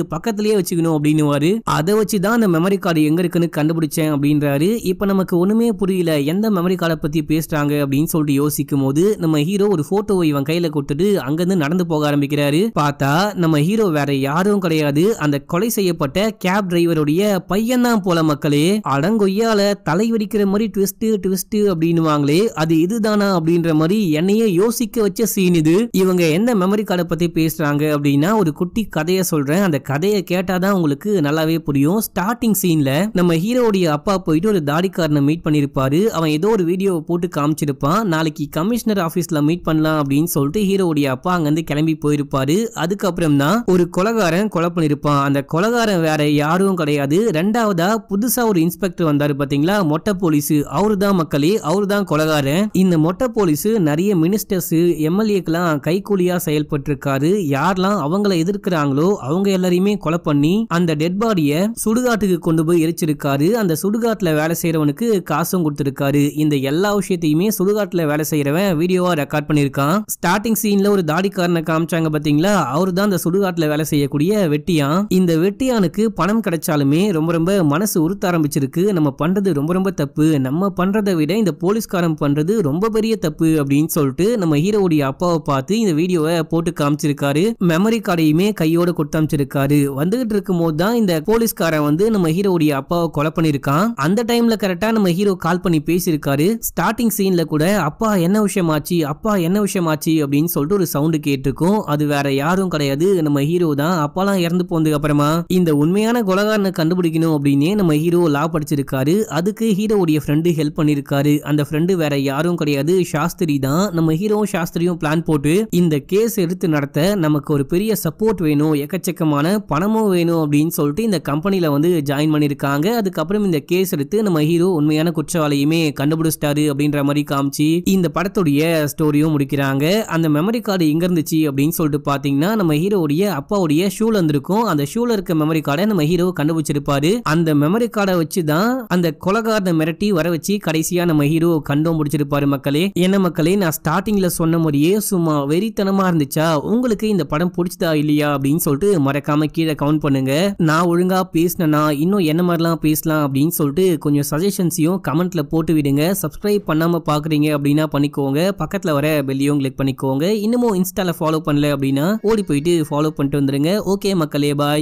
வச்சுக்கணும் அப்படின்னுவாரு. அதை வச்சு தான் அந்த மெமரி கார்டு எங்க இருக்குன்னு கண்டுபிடிச்சேன் அப்படின்றாரு. இப்போ நமக்கு ஒண்ணுமே புரியல எந்த மெமரி கார்டை பத்தி பேசுறாங்க அப்படின்னு சொல்லிட்டு யோசிக்கும் போது நம்ம ஹீரோ ஒரு போட்டோவை இவன் கையில கொடுத்துட்டு அங்கிருந்து நடந்து போக ஆரம்பிக்கிறாரு. பார்த்தா நம்ம ஹீரோ வேற யாரும் கிடையாது. அந்த கொலை செய்யப்பட்ட கேப் டிரைவருடைய பையன் தான் போல மக்களே. அடங்கொய்யால தலை வெடிக்கிற மாதிரி ட்விஸ்ட் ட்விஸ்ட் அப்படின்னுவாங்களே. அது இதுதானா அப்படின்ற மாதிரி என்னையே யோசிக்க வச்ச சீன் இது. இவங்க எந்த மெமரி கார்டை பத்தி பேசுறாங்க அப்படின்னா ஒரு குட்டி கதையை சொல்றேன். அந்த கதையை கேட்டாதான் உங்களுக்கு நல்லாவே புரியும். ஸ்டார்டிங் சீன்ல நம்ம ஹீரோடைய அப்பா போயிட்டு ஒரு தாடிக்காரனை மீட் பண்ணிருப்பாரு. அவன் ஏதோ ஒரு வீடியோவை போட்டு காமிச்சிருப்பான். நாளைக்கு கமிஷனர் ஆபீஸ்ல மீட் பண்ணலாம் அப்படின்னு சொல்லிட்டு ஹீரோடைய அப்பா அங்கிருந்து கிளம்பி போயிருப்பாரு. அதுக்கப்புறம் தான் ஒரு கொலகாரன் கொலை பண்ணிருப்பான். அந்த கொலகாரன் வேற யாரும் கிடையாது. ரெண்டாவதா புதுசா ஒரு இன்ஸ்பெக்டர் வந்தாரு பாத்தீங்களா? மொட்டை போலீஸ். அவரு தான் மக்களே அவரு தான் கொலகாரன். இந்த மொட்டை போலீஸ் நிறைய மினிஸ்டர்ஸு எம்எல்ஏக்கெல்லாம் கைக்கூலியா செயல்பட்டிருக்காரு. யாரெல்லாம் அவங்கள எதிர்க்கிறாங்களோ அவங்க எல்லாரையுமே கொலை பண்ணி அந்த டெட் பாடியை சுடுகாட்டுக்கு கொண்டு போய் எரிச்சிருக்காரு. அந்த சுடுகாட்டுல வேலை செய்யறவனுக்கு காசும் கொடுத்துருக்காரு. இந்த எல்லா விஷயத்தையுமே சுடுகாட்டுல வேலை செய்கிறவன் வீடியோவா ரெக்கார்ட் பண்ணிருக்கான் ஸ்டார்டிங் சீன்ல ஒரு தாடிக்காரனை காமிச்சாங்க பாத்தீங்களா? அவரு தான் அந்த சுடுகாட்டுல வேலை செய்யக்கூடிய வெட்டியான். இந்த வெட்டியானுக்கு பணம் கிடைச்சாலுமே ரொம்ப ரொம்ப மனசு உறுத்த ஆரம்பிச்சிருக்கு. நம்ம பண்றது ரொம்ப ரொம்ப தப்பு. நம்ம பண்றதை விட இந்த போலீஸ்காரன் பண்றது ரொம்ப பெரிய தப்பு அப்படின்னு சொல்லிட்டு நம்ம ஹீரோவுடைய அப்பாவை பார்த்து இந்த வீடியோவை போட்டு காமிச்சிருக்காரு. மெமரி கார்டையுமே கையோட கொடுத்து அமைச்சிருக்காரு வந்துகிட்டு இருக்கும் போது தான் இந்த போலீஸ்காரன் வந்து நம்ம ஹீரோவுடைய அப்பாவை கொலை பண்ணிருக்கான் அந்த டைம்ல கரெக்டா நம்ம ஹீரோ கால் பண்ணி பேசியிருக்காரு. ஸ்டார்டிங் சீன்ல கூட அப்பா என்ன விஷயமாச்சு? அப்பா என்ன விஷயமாச்சு? அப்படின்னு சொல்லிட்டு ஒரு சவுண்டு கேட்டிருக்கும். அது வேற யாரும் கிடையாது. நம்ம ஹீரோ தான். அப்பாலாம் இறந்து போனதுக்கு அப்புறமா இந்த உண்மையான கொலகாரனை கண்டுபிடிக்கணும் அப்படின்னு நம்ம ஹீரோ லா படிச்சிருக்காரு. அதுக்கு ஹீரோவுடைய ஃப்ரெண்டு ஹெல்ப் பண்ணிருக்காரு அந்த ஃப்ரெண்டு வேற யாரும் கிடையாது. சாஸ்திரி தான். நம்ம ஹீரோவும் சாஸ்திரியும் பிளான் போட்டு இந்த கேஸ் எடுத்து நடத்த நமக்கு ஒரு பெரிய சப்போர்ட் வேணும் எக்கச்சக்கமான பணமும் வேணும் அப்படின்னு சொல்லிட்டு இந்த கம்பெனியில் வந்து ஜாயின் பண்ணிருக்காங்க அதுக்கப்புறம் இந்த கேஸ் எடுத்து நம்ம ஹீரோ உண்மையான குற்றவாளியுமே கண்டுபிடிச்சிட்டாரு அப்படின்ற மாதிரி காமிச்சு இந்த படத்துடைய ஸ்டோரியும் முடிக்கிறாங்க. அந்த மெமரி கார்டு எங்க இருந்துச்சு அப்படின்னு சொல்லிட்டு பாத்தீங்கன்னா நம்ம ஹீரோவுடைய அப்பாவுடைய ஷூல இருந்திருக்கும். அந்த ஷூல இருக்க மெமரி கார்டை நம்ம ஹீரோ கண்டுபிடிச்சிருப்பாரு. அந்த மெமரி கார்டை வச்சு தான் அந்த கொலகாரனை மிரட்டி வர வச்சு கடைசியா நம்ம ஹீரோ கண்டும் முடிச்சிருப்பாரு மக்களே. என்ன மக்களே நான் நான் ஸ்டார்டிங்கில் சொன்ன மாதிரியே சும்மா வெறித்தனமாக இருந்துச்சா? உங்களுக்கு இந்த படம் பிடிச்சதா இல்லையா? அப்படின்னு சொல்லிட்டு மறக்காம கீழே கவுண்ட் பண்ணுங்க. நான் ஒழுங்காக பேசினேன்னா இன்னும் என்ன மாதிரிலாம் பேசலாம் அப்படின்னு சொல்லிட்டு கொஞ்சம் சஜஷன்ஸையும் கமெண்ட்ல போட்டு விடுங்க. சப்ஸ்கிரைப் பண்ணாம பாக்குறீங்க அப்படின்னா பண்ணிக்கோங்க. பக்கத்தில் வர பெல்லையும் கிளிக் பண்ணிக்கோங்க. இன்னமும் இன்ஸ்டால ஃபாலோ பண்ணல அப்படின்னா ஓடி போயிட்டு ஃபாலோ பண்ணிட்டு வந்துருங்க. ஓகே மக்களே பாய்